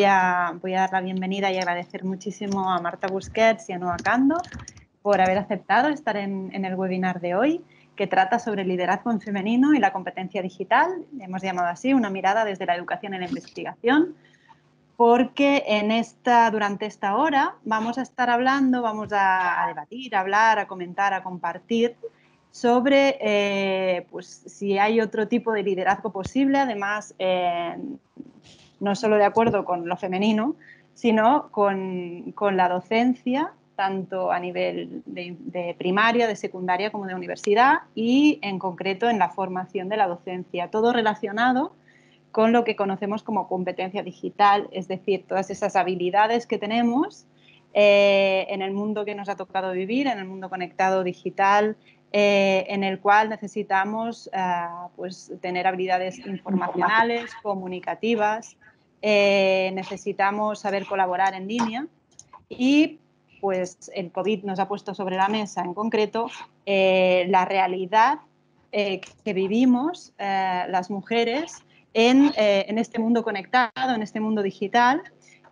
voy a, voy a dar la bienvenida y agradecer muchísimo a Marta Busquets y a Noa Cando por haber aceptado estar en, en el webinar de hoy que trata sobre el liderazgo en femenino y la competencia digital, hemos llamado así, una mirada desde la educación en la investigación, porque en esta, durante esta hora vamos a estar hablando, vamos a, debatir, a hablar, a comentar, a compartir sobre eh, pues, si hay otro tipo de liderazgo posible, además eh, no solo de acuerdo con lo femenino, sino con, con la docencia, tanto a nivel de, de, primaria, de secundaria como de universidad y en concreto en la formación de la docencia, todo relacionado con lo que conocemos como competencia digital, es decir, todas esas habilidades que tenemos eh, en el mundo que nos ha tocado vivir, en el mundo conectado digital, eh, en el cual necesitamos eh, pues, tener habilidades informacionales, comunicativas, eh, necesitamos saber colaborar en línea y pues el COVID nos ha puesto sobre la mesa en concreto eh, la realidad eh, que vivimos eh, las mujeres en, en, este mundo conectado, en este mundo digital,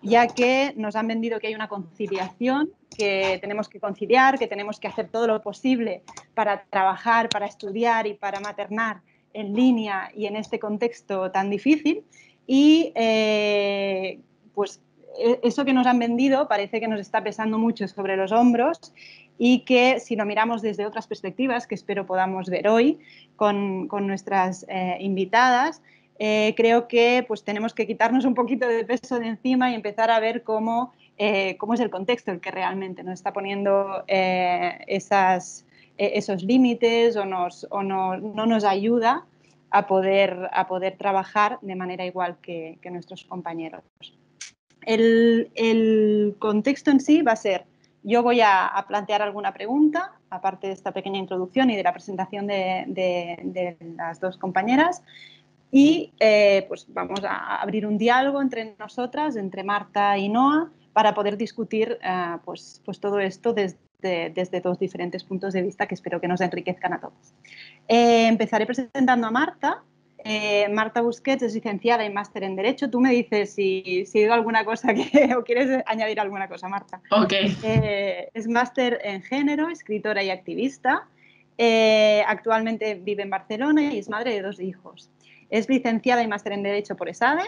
ya que nos han vendido que hay una conciliación, que tenemos que conciliar, que tenemos que hacer todo lo posible para trabajar, para estudiar y para maternar en línea y en este contexto tan difícil. Y eh, eso que nos han vendido parece que nos está pesando mucho sobre los hombros y que si lo miramos desde otras perspectivas, que espero podamos ver hoy con, con nuestras eh, invitadas, eh, creo que pues, tenemos que quitarnos un poquito de peso de encima y empezar a ver cómo, eh, cómo es el contexto el que realmente nos está poniendo esas, esos límites o, nos, o no, no, nos ayuda a poder, a poder trabajar de manera igual que nuestros compañeros. El, contexto en sí va a ser, yo voy a, plantear alguna pregunta, aparte de esta pequeña introducción y de la presentación de, las dos compañeras, y eh, pues vamos a abrir un diálogo entre nosotras, entre Marta y Noa, para poder discutir eh, pues, pues todo esto desde, desde, dos diferentes puntos de vista que espero que nos enriquezcan a todos. Eh, empezaré presentando a Marta. Eh, Marta Busquets es licenciada y máster en Derecho. Tú me dices si, si digo alguna cosa que, o quieres añadir alguna cosa, Marta. Ok. es máster en género, escritora y activista. actualmente vive en Barcelona y es madre de dos hijos. Es licenciada y máster en Derecho por ESADE,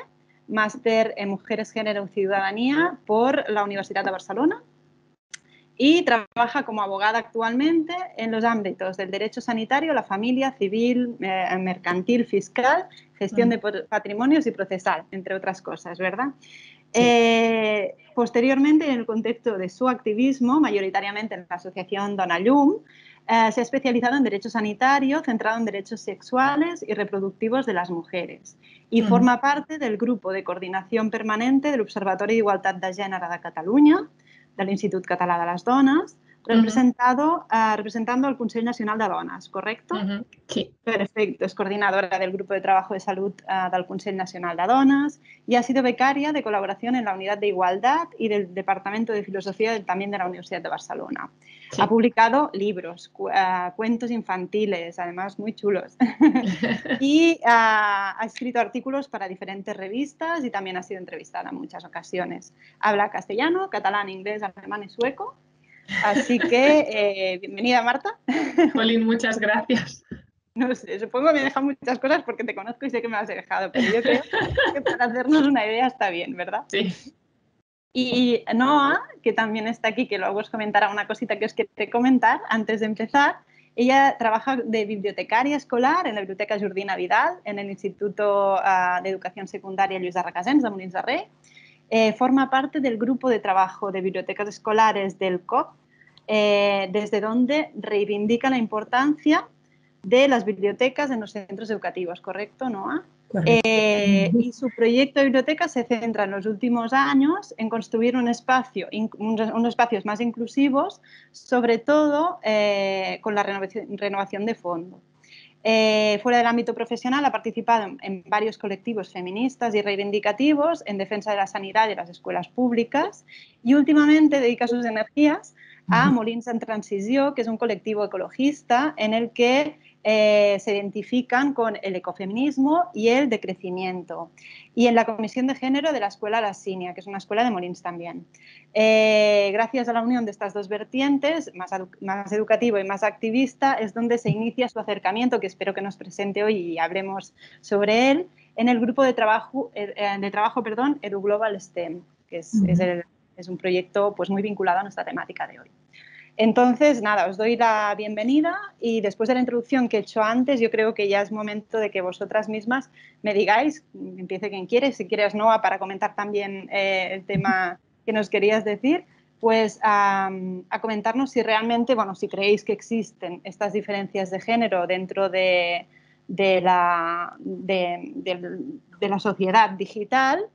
máster en Mujeres, Género y Ciudadanía por la Universidad de Barcelona y trabaja como abogada actualmente en los ámbitos del derecho sanitario, la familia, civil, eh, mercantil, fiscal, gestión de patrimonios y procesal, entre otras cosas, ¿verdad? Sí. Eh, posteriormente, en el contexto de su activismo, mayoritariamente en la asociación Dona Llum, eh, se ha especializado en derecho sanitario, centrado en derechos sexuales y reproductivos de las mujeres, y uh -huh. forma parte del grupo de coordinación permanente del Observatori d'Igualtat de Gènere de Catalunya, de l'Institut Català de les Dones, representado, uh -huh. uh, representando al Consell Nacional de Dones, ¿correcto? Uh -huh. Sí. Perfecto, es coordinadora del Grupo de Trabajo de Salud uh, del Consell Nacional de Dones y ha sido becaria de colaboración en la Unidad de Igualdad y del Departamento de Filosofía también de la Universidad de Barcelona. Sí. Ha publicado libros, cu uh, cuentos infantiles, además muy chulos. y ha escrito artículos para diferentes revistas y también ha sido entrevistada en muchas ocasiones. Habla castellano, catalán, inglés, alemán y sueco. Así que, eh, bienvenida Marta. Polín, muchas gracias. No sé, supongo que me dejan muchas cosas porque te conozco y sé que me has dejado, pero yo creo que para hacernos una idea está bien, ¿verdad? Sí. Y Noah, que también está aquí, que luego os comentará una cosita que os quiero comentar antes de empezar, ella trabaja de bibliotecaria escolar en la Biblioteca Jordina Vidal, en el Instituto uh, de Educación Secundaria Lluís de Requesens de Molins de Rei. Eh, forma parte del grupo de trabajo de bibliotecas escolares del COP, eh, desde donde reivindica la importancia de las bibliotecas en los centros educativos, ¿correcto, Noah? Eh, y su proyecto de biblioteca se centra en los últimos años en construir un espacio, unos espacios más inclusivos, sobre todo eh, con la renovación, de fondo. Eh, fuera del ámbito profesional ha participado en, en, varios colectivos feministas y reivindicativos en defensa de la sanidad y de las escuelas públicas y últimamente dedica sus energías a Molins en Transició, que es un colectivo ecologista en el que eh, se identifican con el ecofeminismo y el decrecimiento. Y en la Comisión de Género de la Escuela La Sinia, que es una escuela de Molins también. Eh, gracias a la unión de estas dos vertientes, más, más, educativo y más activista, es donde se inicia su acercamiento, que espero que nos presente hoy y hablemos sobre él, en el grupo de trabajo, eh, de trabajo perdón, Edu Global STEM, que es, es, el, es un proyecto pues, muy vinculado a nuestra temática de hoy. Entonces, nada, os doy la bienvenida y después de la introducción que he hecho antes, yo creo que ya es momento de que vosotras mismas me digáis, empiece quien quiere, si quieres Noah, para comentar también eh, el tema que nos querías decir, pues a, a, comentarnos si realmente, bueno, si creéis que existen estas diferencias de género dentro de, de, la, de, de la, sociedad digital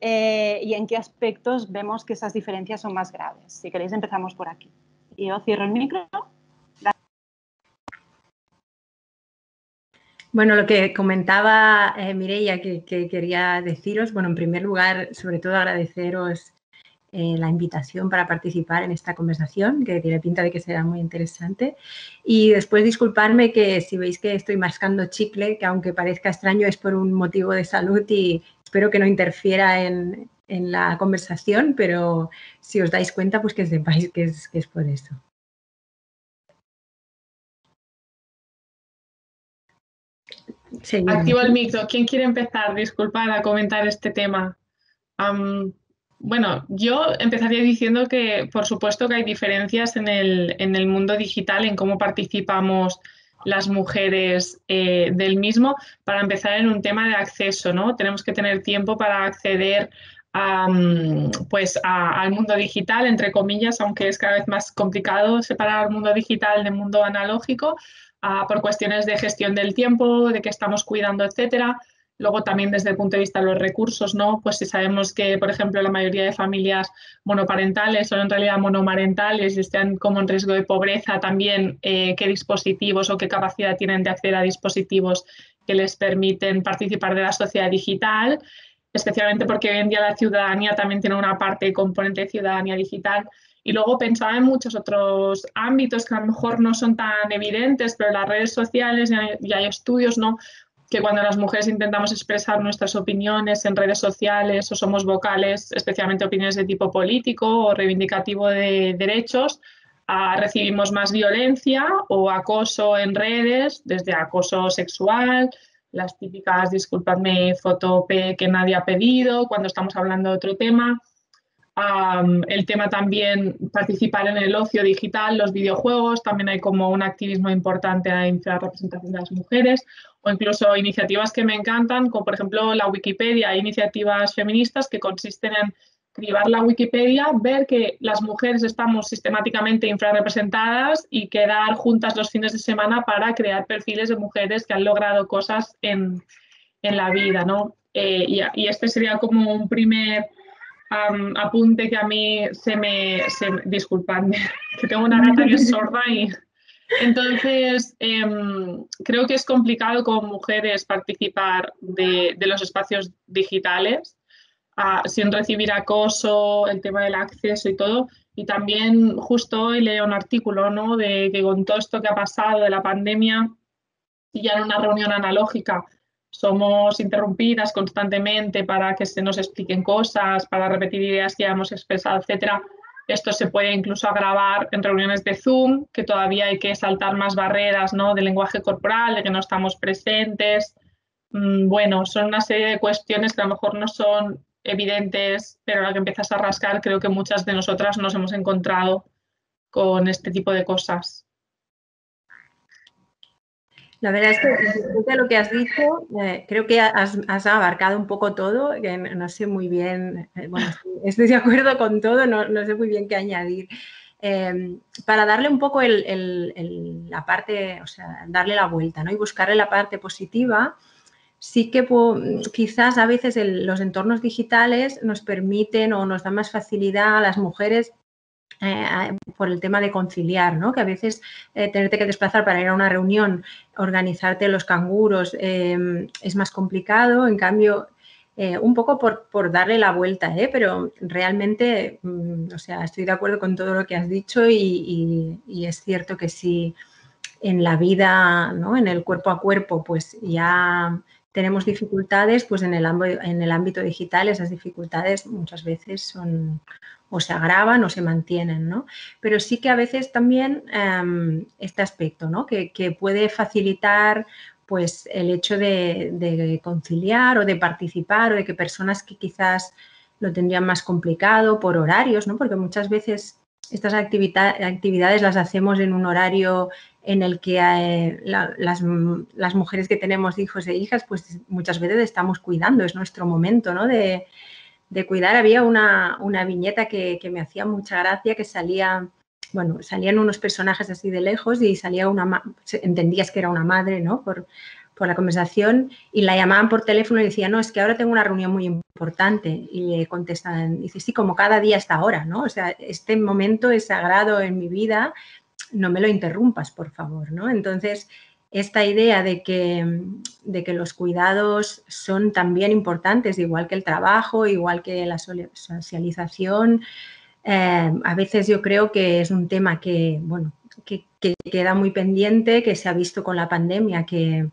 eh, y en qué aspectos vemos que esas diferencias son más graves. Si queréis, empezamos por aquí yo cierro el micro. Bueno, lo que comentaba eh, Mireia que, quería deciros, bueno, en primer lugar, sobre todo agradeceros eh, la invitación para participar en esta conversación, que tiene pinta de que será muy interesante. Y después disculparme que si veis que estoy mascando chicle, que aunque parezca extraño es por un motivo de salud y espero que no interfiera en, en la conversación, pero si os dais cuenta, pues que sepáis que es, que es por eso. Activo el micro. ¿Quién quiere empezar? Disculpad a comentar este tema. Um, bueno, yo empezaría diciendo que por supuesto que hay diferencias en el, en el mundo digital, en cómo participamos las mujeres eh, del mismo. Para empezar en un tema de acceso, ¿no? Tenemos que tener tiempo para acceder pues al mundo digital, entre comillas, aunque es cada vez más complicado separar el mundo digital del mundo analógico, por cuestiones de gestión del tiempo, de que estamos cuidando, etcétera. Luego también desde el punto de vista de los recursos, ¿no? Pues si sabemos que, por ejemplo, la mayoría de familias monoparentales son en realidad monomarentales y están como en riesgo de pobreza, también eh, qué dispositivos o qué capacidad tienen de acceder a dispositivos que les permiten participar de la sociedad digital especialmente porque hoy en día la ciudadanía también tiene una parte componente de ciudadanía digital. Y luego pensaba en muchos otros ámbitos que a lo mejor no son tan evidentes, pero las redes sociales ya hay, hay estudios, ¿no? Que cuando las mujeres intentamos expresar nuestras opiniones en redes sociales o somos vocales, especialmente opiniones de tipo político o reivindicativo de derechos, ah, recibimos más violencia o acoso en redes, desde acoso sexual, las típicas, disculpadme, foto que nadie ha pedido cuando estamos hablando de otro tema. El tema también participar en el ocio digital, los videojuegos, también hay como un activismo importante en la representación de las mujeres o incluso iniciativas que me encantan, como por ejemplo la Wikipedia, iniciativas feministas que consisten en cribar la Wikipedia, ver que las mujeres estamos sistemáticamente infrarrepresentadas y quedar juntas los fines de semana para crear perfiles de mujeres que han logrado cosas en, en la vida, ¿no? Eh, y, este sería como un primer apunte que a mí se me... Se, disculpadme, que tengo una gata que es sorda y... Entonces, em, creo que es complicado como mujeres participar de, de los espacios digitales sin recibir acoso, el tema del acceso y todo. Y también justo hoy leí un artículo ¿no? de que con todo esto que ha pasado de la pandemia, ya en una reunión analógica somos interrumpidas constantemente para que se nos expliquen cosas, para repetir ideas que ya hemos expresado, etcétera. Esto se puede incluso agravar en reuniones de Zoom, que todavía hay que saltar más barreras ¿no? del lenguaje corporal, de que no estamos presentes. Mm, bueno, son una serie de cuestiones que a lo mejor no son evidentes, pero a la que empiezas a rascar, creo que muchas de nosotras nos hemos encontrado con este tipo de cosas. La verdad es que lo que has dicho, eh, creo que has, abarcado un poco todo, que no sé muy bien, eh, bueno, estoy de acuerdo con todo, no, sé muy bien qué añadir. Em, para darle un poco la parte, o sea, darle la vuelta, ¿no? Y buscarle la parte positiva, sí que quizás a veces los entornos digitales nos permiten o nos dan más facilidad a las mujeres eh, por el tema de conciliar, ¿no? Que a veces eh, tenerte que desplazar para ir a una reunión, organizarte los canguros em, es más complicado. En cambio, eh, un poco por, darle la vuelta, pero realmente, mm, o sea, estoy de acuerdo con todo lo que has dicho y, es cierto que sí en la vida, ¿no? en el cuerpo a cuerpo, pues ya tenemos dificultades, pues en el ámbito digital esas dificultades muchas veces son o se agravan o se mantienen, ¿no? Pero sí que a veces también em, este aspecto, ¿no? Que, puede facilitar pues el hecho de, conciliar o de participar o de que personas que quizás lo tendrían más complicado por horarios, ¿no? Porque muchas veces estas actividades las hacemos en un horario en el que eh, las, mujeres que tenemos hijos e hijas, pues muchas veces estamos cuidando, es nuestro momento ¿no? de, cuidar. Había una, viñeta que, me hacía mucha gracia, que salía, bueno, salían unos personajes así de lejos y salía una, entendías que era una madre, ¿no? Por, por la conversación y la llamaban por teléfono y decía, no, es que ahora tengo una reunión muy importante. Y le contestan, dice, sí, como cada día hasta ahora, ¿no? O sea, este momento es sagrado en mi vida, no me lo interrumpas, por favor, ¿no? Entonces, esta idea de que, de que los cuidados son también importantes, igual que el trabajo, igual que la socialización, eh, a veces yo creo que es un tema que, bueno, que, que, queda muy pendiente, que se ha visto con la pandemia, que,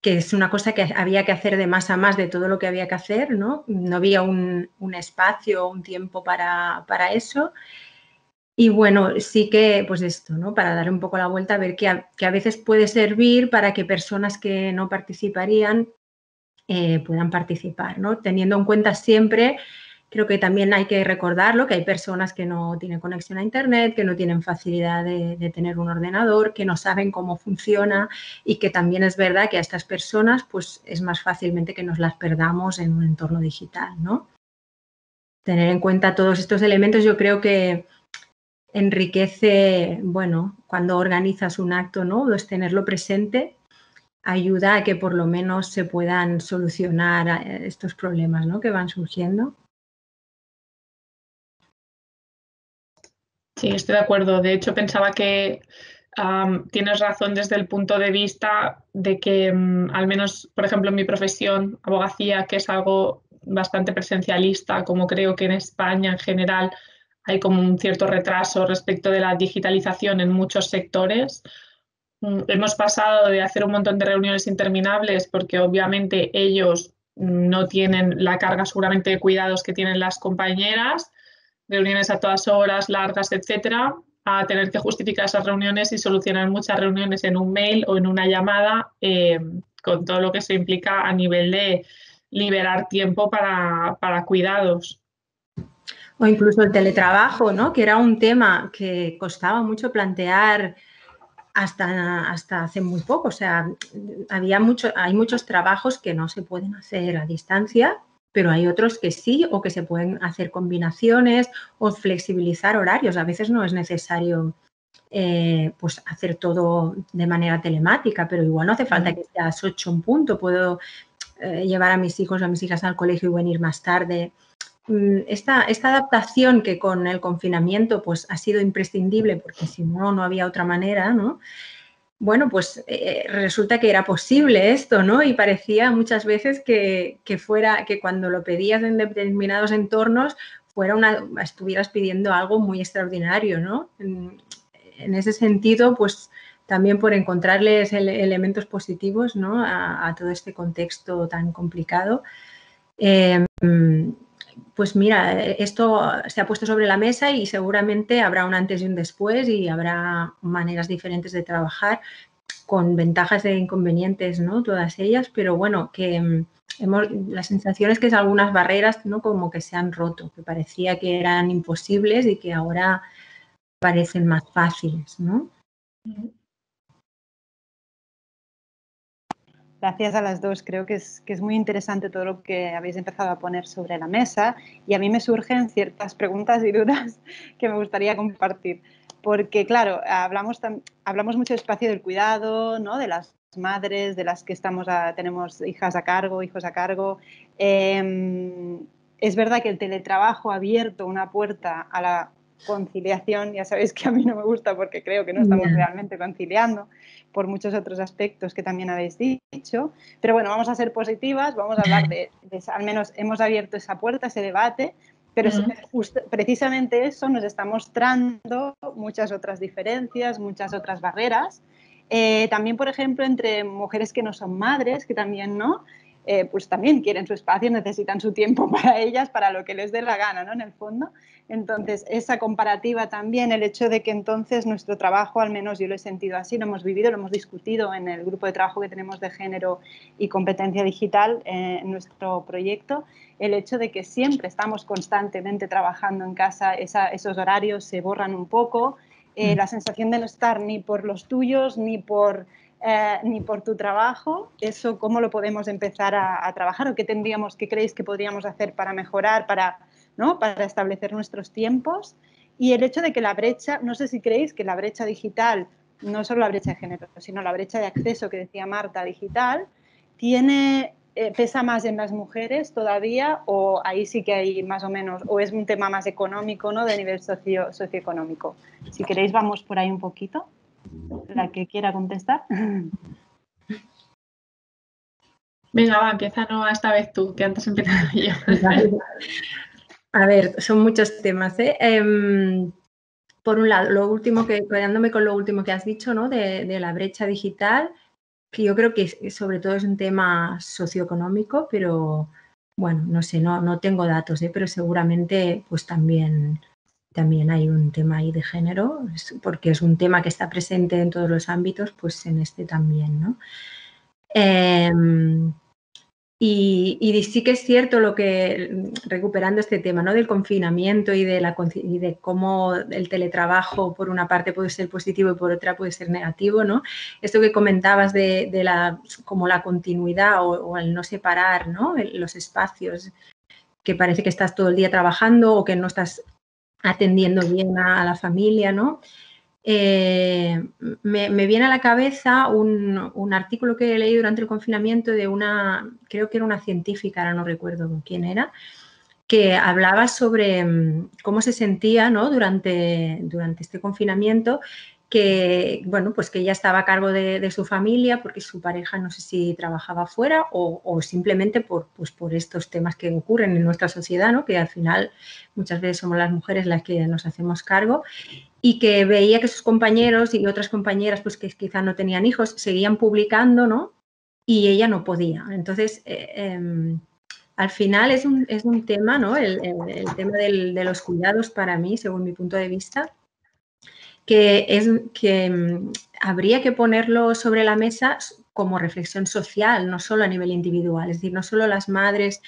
que es una cosa que había que hacer de más a más de todo lo que había que hacer, ¿no? No había un, un espacio, un tiempo para, para, eso. Y bueno, sí que, pues esto, ¿no? Para dar un poco la vuelta, a ver que a, que a veces puede servir para que personas que no participarían eh, puedan participar, ¿no? Teniendo en cuenta siempre Creo que también hay que recordarlo, que hay personas que no tienen conexión a Internet, que no tienen facilidad de, tener un ordenador, que no saben cómo funciona y que también es verdad que a estas personas pues es más fácilmente que nos las perdamos en un entorno digital, ¿no? Tener en cuenta todos estos elementos yo creo que enriquece, bueno, cuando organizas un acto, ¿no? Es tenerlo presente ayuda a que por lo menos se puedan solucionar eh, estos problemas ¿no? que van surgiendo. Sí, estoy de acuerdo. De hecho, pensaba que tienes razón desde el punto de vista de que, mm, al menos, por ejemplo, en mi profesión, abogacía, que es algo bastante presencialista, como creo que en España en general hay como un cierto retraso respecto de la digitalización en muchos sectores. Mm, hemos pasado de hacer un montón de reuniones interminables porque obviamente ellos no tienen la carga seguramente de cuidados que tienen las compañeras reuniones a todas horas, largas, etcétera, a tener que justificar esas reuniones y solucionar muchas reuniones en un mail o en una llamada, eh, con todo lo que se implica a nivel de liberar tiempo para, cuidados. O incluso el teletrabajo, ¿no? Que era un tema que costaba mucho plantear hasta, hasta hace muy poco. O sea, había mucho, hay muchos trabajos que no se pueden hacer a distancia pero hay otros que sí o que se pueden hacer combinaciones o flexibilizar horarios. A veces no es necesario eh, pues hacer todo de manera telemática, pero igual no hace falta que seas ocho en punto. Puedo eh, llevar a mis hijos o a mis hijas al colegio y venir más tarde. Mm, esta, esta, adaptación que con el confinamiento pues ha sido imprescindible porque si no, no había otra manera, ¿no? bueno, pues eh, resulta que era posible esto, ¿no? Y parecía muchas veces que, fuera, que cuando lo pedías en determinados entornos, fuera una, estuvieras pidiendo algo muy extraordinario, ¿no? En, ese sentido, pues también por encontrarles elementos positivos, ¿no? A, todo este contexto tan complicado. Em, pues mira, esto se ha puesto sobre la mesa y seguramente habrá un antes y un después y habrá maneras diferentes de trabajar con ventajas e inconvenientes, ¿no? Todas ellas, pero bueno, que mm, hemos, la sensación es que algunas barreras, ¿no? Como que se han roto, que parecía que eran imposibles y que ahora parecen más fáciles, ¿no? Gracias a las dos. Creo que es, que es muy interesante todo lo que habéis empezado a poner sobre la mesa y a mí me surgen ciertas preguntas y dudas que me gustaría compartir. Porque, claro, hablamos, hablamos mucho del espacio del cuidado, ¿no? de las madres, de las que estamos tenemos hijas a cargo, hijos a cargo. Em, es verdad que el teletrabajo ha abierto una puerta a la conciliación, ya sabéis que a mí no me gusta porque creo que no estamos realmente conciliando por muchos otros aspectos que también habéis dicho, pero bueno, vamos a ser positivas, vamos a hablar de, al menos hemos abierto esa puerta, ese debate, pero precisamente eso nos está mostrando muchas otras diferencias, muchas otras barreras. Eh, también, por ejemplo, entre mujeres que no son madres, que también no, eh, pues también quieren su espacio, necesitan su tiempo para ellas, para lo que les dé la gana, ¿no? En el fondo. Entonces, esa comparativa también, el hecho de que entonces nuestro trabajo, al menos yo lo he sentido así, lo hemos vivido, lo hemos discutido en el grupo de trabajo que tenemos de género y competencia digital eh, en nuestro proyecto, el hecho de que siempre estamos constantemente trabajando en casa, esos horarios se borran un poco, eh, mm. la sensación de no estar ni por los tuyos ni por eh, ni por tu trabajo, eso cómo lo podemos empezar a, trabajar o qué tendríamos, qué creéis que podríamos hacer para mejorar, para, ¿no? para establecer nuestros tiempos. Y el hecho de que la brecha, no sé si creéis que la brecha digital, no solo la brecha de género, sino la brecha de acceso que decía Marta digital, tiene, eh, pesa más en las mujeres todavía o ahí sí que hay más o menos, o es un tema más económico, ¿no? De nivel socio, socioeconómico. Si queréis vamos por ahí un poquito la que quiera contestar. Venga, va, empieza no esta vez tú, que antes empezado yo. A ver, son muchos temas. ¿eh? Em, por un lado, lo último que, quedándome con lo último que has dicho, ¿no? De, de, la brecha digital, que yo creo que sobre todo es un tema socioeconómico, pero bueno, no sé, no, no tengo datos, ¿eh? pero seguramente pues también también hay un tema ahí de género, porque es un tema que está presente en todos los ámbitos, pues en este también, ¿no? Em, y, sí que es cierto lo que, recuperando este tema, ¿no? Del confinamiento y de, la, y de cómo el teletrabajo por una parte puede ser positivo y por otra puede ser negativo, ¿no? Esto que comentabas de, la, como la continuidad o, o, el no separar, ¿no? Los espacios, que parece que estás todo el día trabajando o que no estás atendiendo bien a, la familia, ¿no? Eh, me, viene a la cabeza un, artículo que leído durante el confinamiento de una, creo que era una científica, ahora no recuerdo quién era, que hablaba sobre mm, cómo se sentía ¿no? durante, durante este confinamiento que, bueno, pues que ella estaba a cargo de, su familia porque su pareja no sé si trabajaba fuera o, simplemente por, pues por estos temas que ocurren en nuestra sociedad, ¿no? que al final muchas veces somos las mujeres las que nos hacemos cargo y que veía que sus compañeros y otras compañeras pues que quizás no tenían hijos seguían publicando, ¿no? Y ella no podía. Entonces, eh, em, al final es un, es un tema, ¿no? El, tema de los cuidados para mí, según mi punto de vista, que, es, que mm, habría que ponerlo sobre la mesa como reflexión social, no solo a nivel individual. Es decir, no solo las madres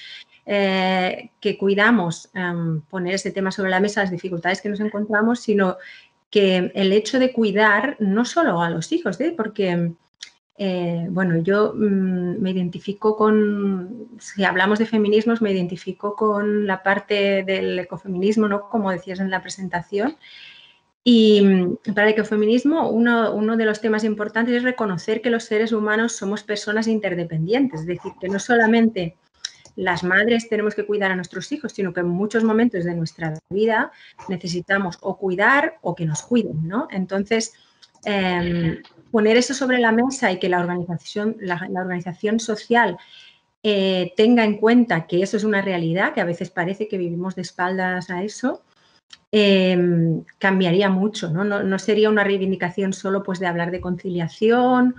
eh, que cuidamos em, poner ese tema sobre la mesa, las dificultades que nos encontramos, sino que el hecho de cuidar no solo a los hijos, ¿eh? porque, eh, bueno, yo mm, me identifico con, si hablamos de feminismos, me identifico con la parte del ecofeminismo, ¿no? Como decías en la presentación, y mm, para el ecofeminismo, uno, uno, de los temas importantes es reconocer que los seres humanos somos personas interdependientes, es decir, que no solamente las madres tenemos que cuidar a nuestros hijos, sino que en muchos momentos de nuestra vida necesitamos o cuidar o que nos cuiden, ¿no? Entonces, em, poner eso sobre la mesa y que la organización, la, organización social eh, tenga en cuenta que eso es una realidad, que a veces parece que vivimos de espaldas a eso, Em, cambiaría mucho, ¿no? ¿no? sería una reivindicación solo pues, de hablar de conciliación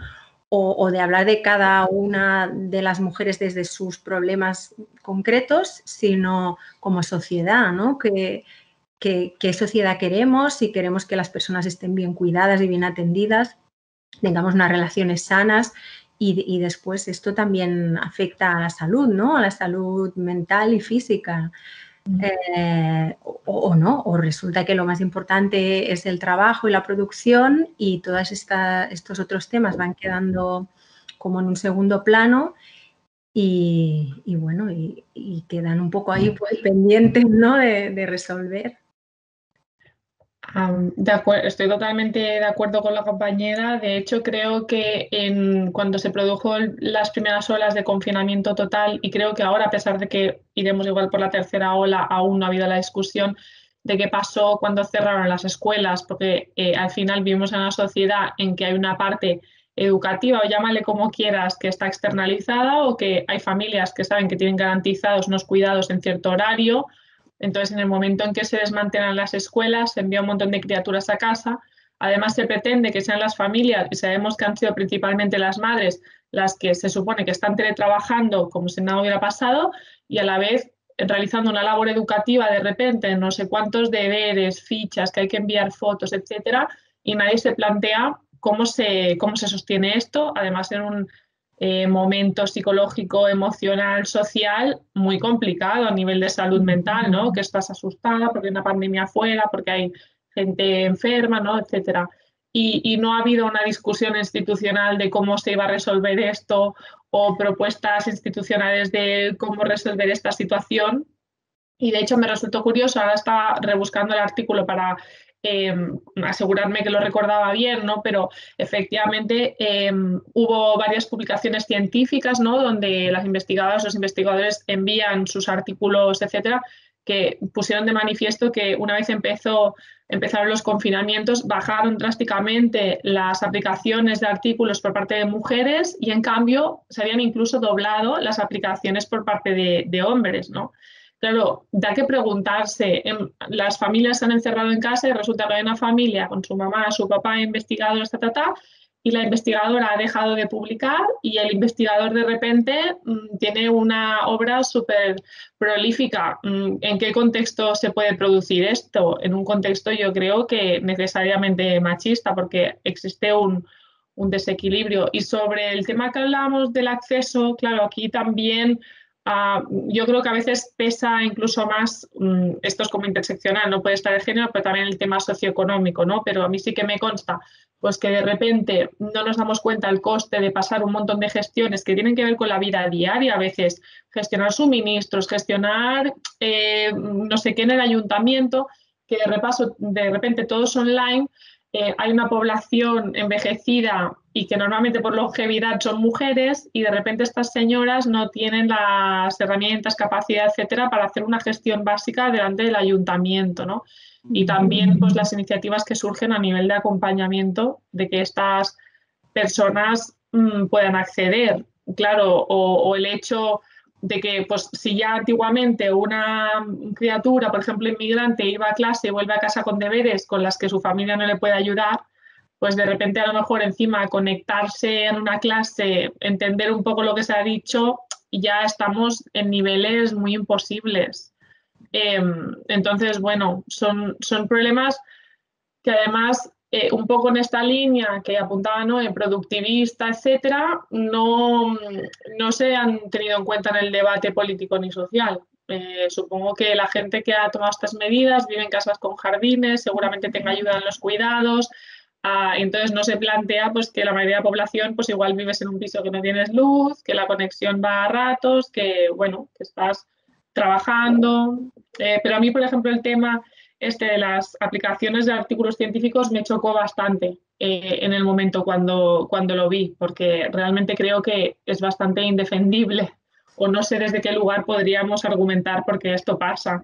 o, de hablar de cada una de las mujeres desde sus problemas concretos, sino como sociedad, ¿no? ¿Qué, sociedad queremos? Si queremos que las personas estén bien cuidadas y bien atendidas, tengamos unas relaciones sanas y, y, después esto también afecta a la salud, ¿no? A la salud mental y física. Eh, o, no, o resulta que lo más importante es el trabajo y la producción y todos estos otros temas van quedando como en un segundo plano y, bueno, y, quedan un poco ahí pues, pendientes ¿no? de resolver estoy totalmente de acuerdo con la compañera. De hecho, creo que en, cuando se produjo las primeras olas de confinamiento total, y creo que ahora, a pesar de que iremos igual por la tercera ola, aún no ha habido la discusión de qué pasó cuando cerraron las escuelas, porque eh, al final vivimos en una sociedad en que hay una parte educativa, o llámale como quieras, que está externalizada, o que hay familias que saben que tienen garantizados unos cuidados en cierto horario, entonces, en el momento en que se desmantelan las escuelas, se envía un montón de criaturas a casa, Además, se pretende que sean las familias, y sabemos que han sido principalmente las madres las que se supone que están teletrabajando como si nada hubiera pasado y a la vez realizando una labor educativa de repente, no sé cuántos deberes, fichas, que hay que enviar fotos, etcétera, y nadie se plantea cómo se, cómo se sostiene esto, además en un eh, momento psicológico, emocional, social muy complicado a nivel de salud mental, ¿no? Que estás asustada porque hay una pandemia afuera, porque hay gente enferma, ¿no? Etcétera. Y, y, no ha habido una discusión institucional de cómo se iba a resolver esto o propuestas institucionales de cómo resolver esta situación. Y de hecho me resultó curioso, ahora estaba rebuscando el artículo para Em, asegurarme que lo recordaba bien, ¿no? Pero efectivamente em, hubo varias publicaciones científicas, ¿no? Donde las investigadoras, los investigadores envían sus artículos, etcétera, que pusieron de manifiesto que una vez empezó, empezaron los confinamientos, bajaron drásticamente las aplicaciones de artículos por parte de mujeres y en cambio se habían incluso doblado las aplicaciones por parte de, de hombres, ¿no? Claro, da que preguntarse, em, las familias se han encerrado en casa y resulta que hay una familia con su mamá, su papá, investigador, ta, ta, y la investigadora ha dejado de publicar y el investigador de repente mm, tiene una obra súper prolífica. Mm, ¿En qué contexto se puede producir esto? En un contexto yo creo que necesariamente machista, porque existe un, un desequilibrio. Y sobre el tema que hablábamos del acceso, claro, aquí también Ah, yo creo que a veces pesa incluso más, mm, esto es como interseccional, no puede estar el género, pero también el tema socioeconómico, ¿no? Pero a mí sí que me consta, pues que de repente no nos damos cuenta el coste de pasar un montón de gestiones que tienen que ver con la vida diaria, a veces gestionar suministros, gestionar eh, no sé qué en el ayuntamiento, que de repaso, de repente todo es online, eh, hay una población envejecida y que normalmente por longevidad son mujeres y de repente estas señoras no tienen las herramientas, capacidad, etcétera, para hacer una gestión básica delante del ayuntamiento, ¿no? Y también pues las iniciativas que surgen a nivel de acompañamiento de que estas personas mm, puedan acceder, claro, o, o el hecho de que pues si ya antiguamente una criatura, por ejemplo, inmigrante, iba a clase y vuelve a casa con deberes con las que su familia no le puede ayudar, pues de repente a lo mejor encima conectarse en una clase, entender un poco lo que se ha dicho, ya estamos en niveles muy imposibles. Em, entonces, bueno, son, son problemas que además eh, un poco en esta línea que apuntaba ¿no? en productivista, etcétera, no, no se han tenido en cuenta en el debate político ni social. Eh, supongo que la gente que ha tomado estas medidas vive en casas con jardines, seguramente tenga ayuda en los cuidados, ah, entonces no se plantea pues, que la mayoría de la población pues igual vives en un piso que no tienes luz, que la conexión va a ratos, que bueno, que estás trabajando. Eh, pero a mí, por ejemplo, el tema este de las aplicaciones de artículos científicos me chocó bastante eh, en el momento cuando, cuando lo vi, porque realmente creo que es bastante indefendible o no sé desde qué lugar podríamos argumentar porque esto pasa.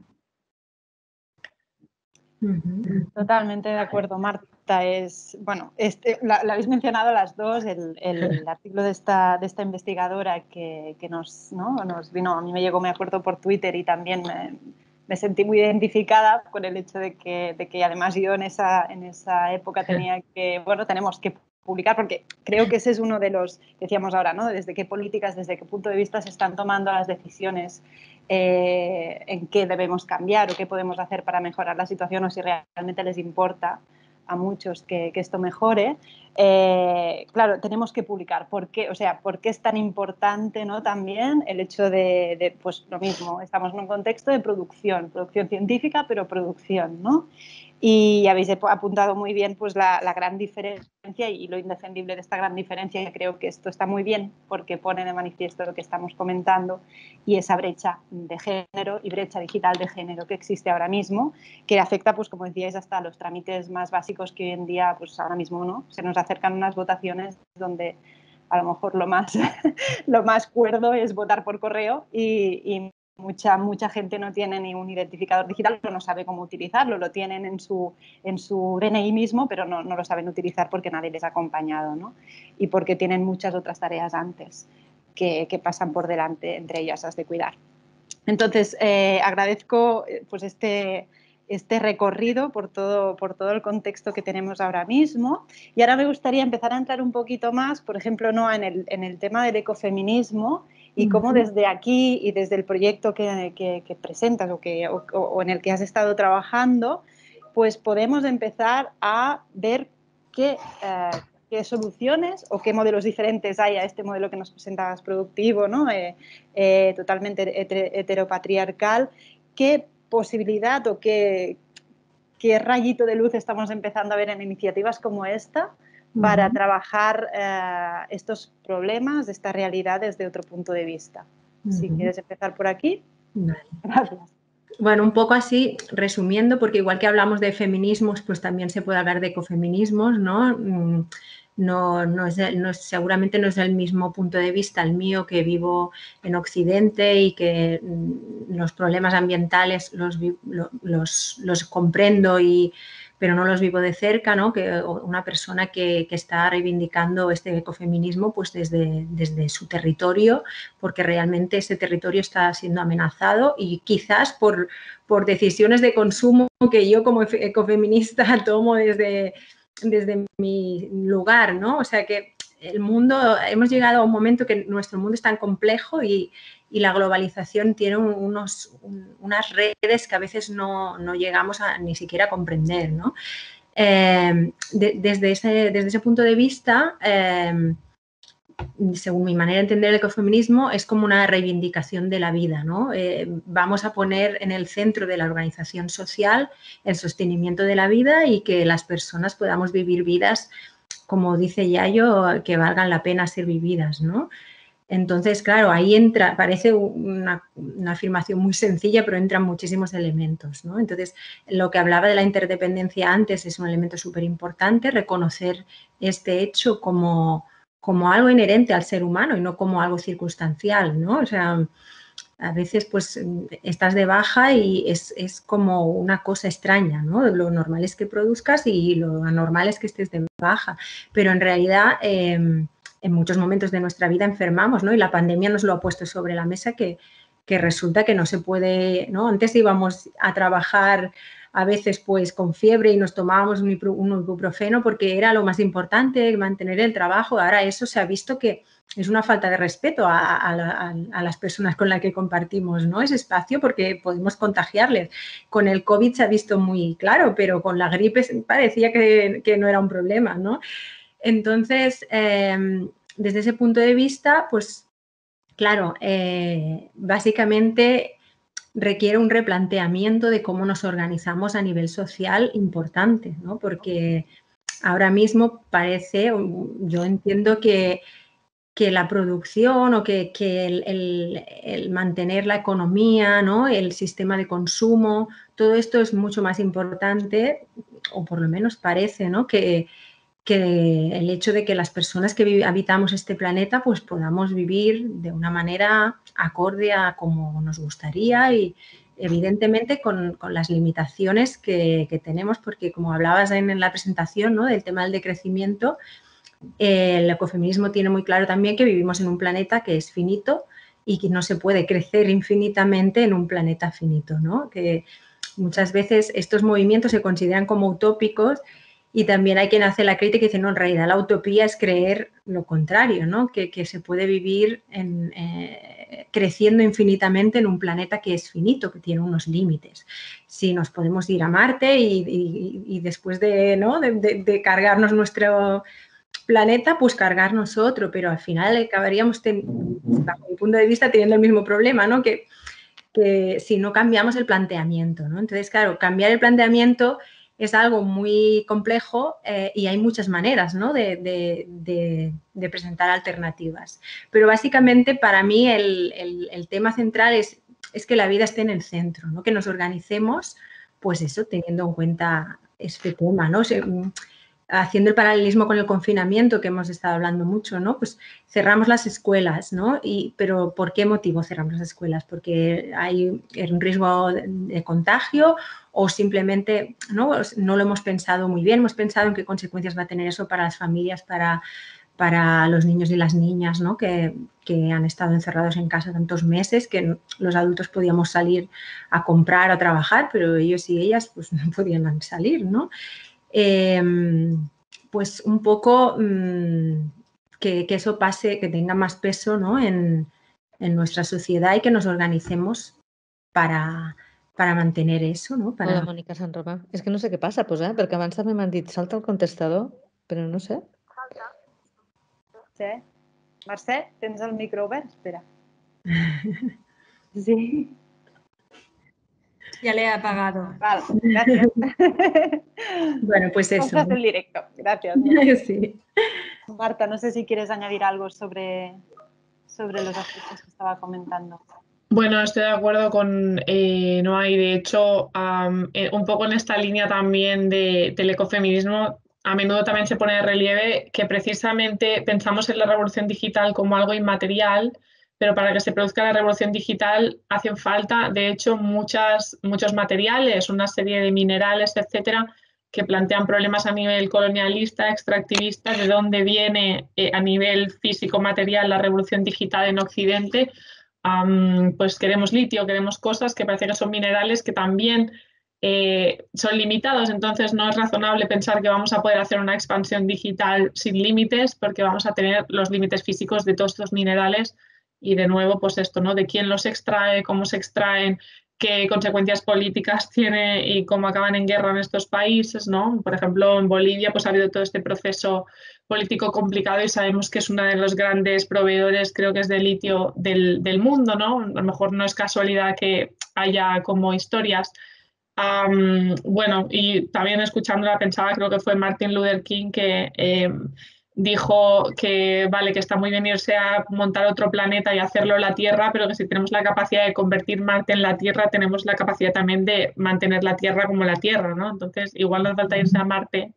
Totalmente de acuerdo, Marta. Es, bueno, este, la, habéis mencionado las dos, el, el artículo de esta, de esta investigadora que, que nos, ¿no? nos vino, a mí me llegó, me acuerdo, por Twitter y también me, me sentí muy identificada con el hecho de que, de que además yo en esa, en esa época tenía que, bueno, tenemos que publicar, porque creo que ese es uno de los, decíamos ahora, ¿no? Desde qué políticas, desde qué punto de vista se están tomando las decisiones eh, en qué debemos cambiar o qué podemos hacer para mejorar la situación o si realmente les importa a muchos que, esto mejore, eh, claro, tenemos que publicar. ¿Por qué? O sea, ¿por qué es tan importante ¿no? también el hecho de, de, pues lo mismo, estamos en un contexto de producción, producción científica, pero producción, ¿no? Y habéis apuntado muy bien pues, la, gran diferencia y lo indefendible de esta gran diferencia. Creo que esto está muy bien porque pone de manifiesto lo que estamos comentando y esa brecha de género y brecha digital de género que existe ahora mismo, que afecta, pues como decíais, hasta los trámites más básicos que hoy en día, pues ahora mismo no, se nos acercan unas votaciones donde a lo mejor lo más, lo más cuerdo es votar por correo y, y Mucha, mucha gente no tiene ni un identificador digital, no sabe cómo utilizarlo, lo tienen en su, en su DNI mismo, pero no, no lo saben utilizar porque nadie les ha acompañado ¿no? y porque tienen muchas otras tareas antes que, que pasan por delante, entre ellas las de cuidar. Entonces, eh, agradezco eh, pues este, este recorrido por todo, por todo el contexto que tenemos ahora mismo. Y ahora me gustaría empezar a entrar un poquito más, por ejemplo, ¿no? en, el, en el tema del ecofeminismo y cómo desde aquí y desde el proyecto que, que, presentas o, que, o, en el que has estado trabajando, pues podemos empezar a ver qué, eh, qué, soluciones o qué modelos diferentes hay a este modelo que nos presentabas productivo, ¿no? Eh, eh, totalmente heteropatriarcal, qué posibilidad o qué, qué rayito de luz estamos empezando a ver en iniciativas como esta para trabajar eh, estos problemas, esta realidad desde otro punto de vista. Si quieres empezar por aquí. Gracias. Bueno, un poco así, resumiendo, porque igual que hablamos de feminismos, pues también se puede hablar de ecofeminismos, ¿no? Mm, no, no, es, seguramente no es el mismo punto de vista el mío que vivo en Occidente y que mm, los problemas ambientales los, los, comprendo y pero no los vivo de cerca, ¿no? Que una persona que, está reivindicando este ecofeminismo pues desde, desde su territorio, porque realmente ese territorio está siendo amenazado y quizás por, por decisiones de consumo que yo como ecofeminista tomo desde, desde mi lugar, ¿no? O sea que el mundo, hemos llegado a un momento que nuestro mundo es tan complejo y, la globalización tiene unos, unas redes que a veces no, llegamos a ni siquiera a comprender, ¿no? Eh, desde, ese, desde ese punto de vista, eh, según mi manera de entender el ecofeminismo, es como una reivindicación de la vida. ¿no? Eh, vamos a poner en el centro de la organización social el sostenimiento de la vida y que las personas podamos vivir vidas, como dice Yayo, que valgan la pena ser vividas. ¿no? Entonces, claro, ahí entra, parece una, afirmación muy sencilla, pero entran muchísimos elementos. ¿no? Entonces, lo que hablaba de la interdependencia antes es un elemento súper importante, reconocer este hecho como como algo inherente al ser humano y no como algo circunstancial, ¿no? O sea, a veces pues estás de baja y es, como una cosa extraña, ¿no? Lo normal es que produzcas y lo anormal es que estés de baja, pero en realidad em, en muchos momentos de nuestra vida enfermamos, ¿no? Y la pandemia nos lo ha puesto sobre la mesa que, que resulta que no se puede, ¿no? Antes íbamos a trabajar a veces pues con fiebre y nos tomábamos un, ibuprofeno porque era lo más importante, mantener el trabajo. Ahora eso se ha visto que es una falta de respeto a, las personas con las que compartimos ¿no? ese espacio porque podemos contagiarles. Con el COVID se ha visto muy claro, pero con la gripe parecía que, no era un problema. ¿no? Entonces, em, desde ese punto de vista, pues claro, eh, básicamente requiere un replanteamiento de cómo nos organizamos a nivel social importante, ¿no? Porque ahora mismo parece, yo entiendo que, que la producción o que, el, mantener la economía, ¿no? el sistema de consumo, todo esto es mucho más importante, o por lo menos parece, ¿no? que, que el hecho de que las personas que habitamos este planeta pues podamos vivir de una manera acorde a como nos gustaría y evidentemente con, las limitaciones que, tenemos porque como hablabas en, la presentación ¿no? del tema del decrecimiento, el ecofeminismo tiene muy claro también que vivimos en un planeta que es finito y que no se puede crecer infinitamente en un planeta finito, ¿no? que muchas veces estos movimientos se consideran como utópicos y también hay quien hace la crítica y dice, no, en realidad la utopía es creer lo contrario, ¿no? que, se puede vivir eh, creciendo infinitamente en un planeta que es finito, que tiene unos límites. Si nos podemos ir a Marte y, después de, ¿no? de, cargarnos nuestro planeta, pues cargarnos otro, pero al final acabaríamos, bajo mi punto de vista, teniendo el mismo problema, ¿no? que, que si no cambiamos el planteamiento. ¿no? Entonces, claro, cambiar el planteamiento es algo muy complejo eh, y hay muchas maneras de, presentar alternativas. Pero básicamente para mí el, tema central es, es, que la vida esté en el centro, ¿no? que nos organicemos, pues eso, teniendo en cuenta este tema. ¿no? Haciendo el paralelismo con el confinamiento que hemos estado hablando mucho, ¿no? Pues cerramos las escuelas, ¿no? Y, pero ¿por qué motivo cerramos las escuelas? Porque hay un riesgo de contagio o simplemente ¿no? no lo hemos pensado muy bien, hemos pensado en qué consecuencias va a tener eso para las familias, para, para los niños y las niñas ¿no? que, han estado encerrados en casa tantos meses que los adultos podíamos salir a comprar a trabajar, pero ellos y ellas pues no podían salir, ¿no? Em, pues un poco mm, que, eso pase, que tenga más peso ¿no? en, nuestra sociedad y que nos organicemos para, para mantener eso, no? Para... Hola, Mónica San Romà. És que no sé què passa, pues, eh? perquè abans també m'han dit salta el contestador, però no sé. Salta. Sí. Mercè, tens el micro obert? Espera. Sí. Ya le he apagado. Vale, gracias. bueno, pues eso. Directo, gracias. Sí. Marta, no sé si quieres añadir algo sobre, sobre los aspectos que estaba comentando. Bueno, estoy de acuerdo con eh, Noa y de hecho eh, un poco en esta línea también de, del ecofeminismo, a menudo también se pone de relieve que precisamente pensamos en la revolución digital como algo inmaterial, pero para que se produzca la revolución digital hacen falta, de hecho, muchas, muchos materiales, una serie de minerales, etcétera, que plantean problemas a nivel colonialista, extractivista, de dónde viene eh, a nivel físico-material la revolución digital en Occidente. pues queremos litio, queremos cosas que parece que son minerales que también eh, son limitados, entonces no es razonable pensar que vamos a poder hacer una expansión digital sin límites porque vamos a tener los límites físicos de todos estos minerales y de nuevo, pues esto, ¿no? De quién los extrae, cómo se extraen, qué consecuencias políticas tiene y cómo acaban en guerra en estos países, ¿no? Por ejemplo, en Bolivia pues ha habido todo este proceso político complicado y sabemos que es uno de los grandes proveedores, creo que es de litio del, del mundo, ¿no? A lo mejor no es casualidad que haya como historias. bueno, y también escuchándola pensaba, creo que fue Martin Luther King que eh, dijo que vale, que está muy bien irse a montar otro planeta y hacerlo la Tierra, pero que si tenemos la capacidad de convertir Marte en la Tierra, tenemos la capacidad también de mantener la Tierra como la Tierra, ¿no? Entonces, igual nos falta irse a Marte.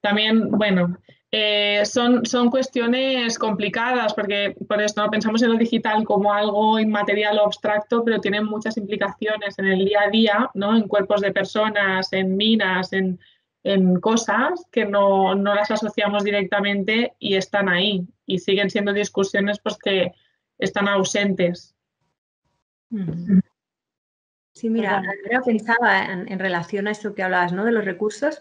también, bueno, eh, son, son cuestiones complicadas porque por esto no pensamos en lo digital como algo inmaterial o abstracto, pero tiene muchas implicaciones en el día a día, ¿no? En cuerpos de personas, en minas, en en cosas que no, las asociamos directamente y están ahí y siguen siendo discusiones pues que están ausentes. Sí, mira, pensaba en, relación a esto que hablabas, ¿no? De los recursos,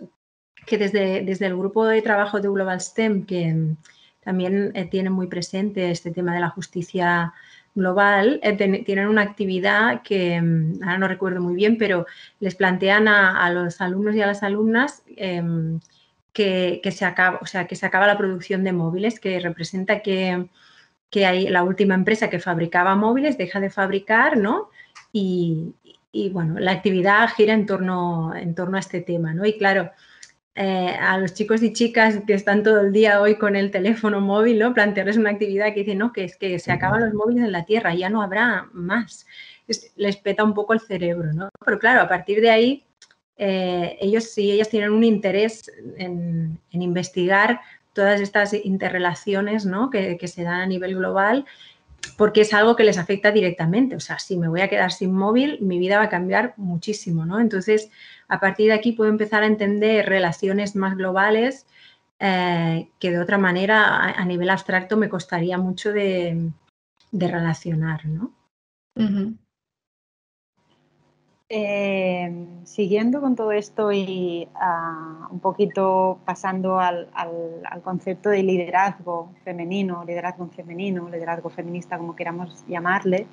que desde, desde el grupo de trabajo de Global STEM, que también eh, tiene muy presente este tema de la justicia global eh, tienen una actividad que mm, ahora no recuerdo muy bien, pero les plantean a, los alumnos y a las alumnas em, que, se acaba, o sea, que se acaba la producción de móviles, que representa que, hay la última empresa que fabricaba móviles deja de fabricar, ¿no? Y, y bueno, la actividad gira en torno, en torno a este tema, ¿no? Y claro, eh, a los chicos y chicas que están todo el día hoy con el teléfono móvil, ¿no? Plantearles una actividad que dice, no, que es que se acaban los móviles en la Tierra, ya no habrá más. les peta un poco el cerebro, ¿no? Pero claro, a partir de ahí, eh, ellos sí, ellas tienen un interés en, investigar todas estas interrelaciones ¿no? que, que se dan a nivel global porque es algo que les afecta directamente. O sea, si me voy a quedar sin móvil, mi vida va a cambiar muchísimo, ¿no? Entonces, a partir de aquí puedo empezar a entender relaciones más globales eh, que de otra manera a, nivel abstracto me costaría mucho de, relacionar, ¿no? Eh, siguiendo con todo esto y ah, un poquito pasando al, concepto de liderazgo femenino, liderazgo femenino, liderazgo feminista, como queramos llamarle,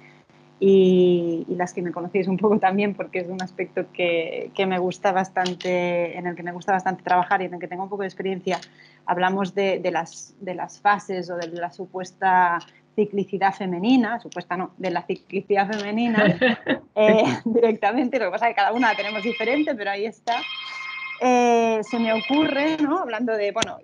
y, las que me conocéis un poco también, porque es un aspecto que, me gusta bastante, en el que me gusta bastante trabajar y en el que tengo un poco de experiencia, hablamos de, las, de las fases o de la supuesta ciclicidad femenina, supuesta no, de la ciclicidad femenina eh, directamente, lo que pasa es que cada una la tenemos diferente, pero ahí está. Eh, se me ocurre, ¿no? hablando de, bueno,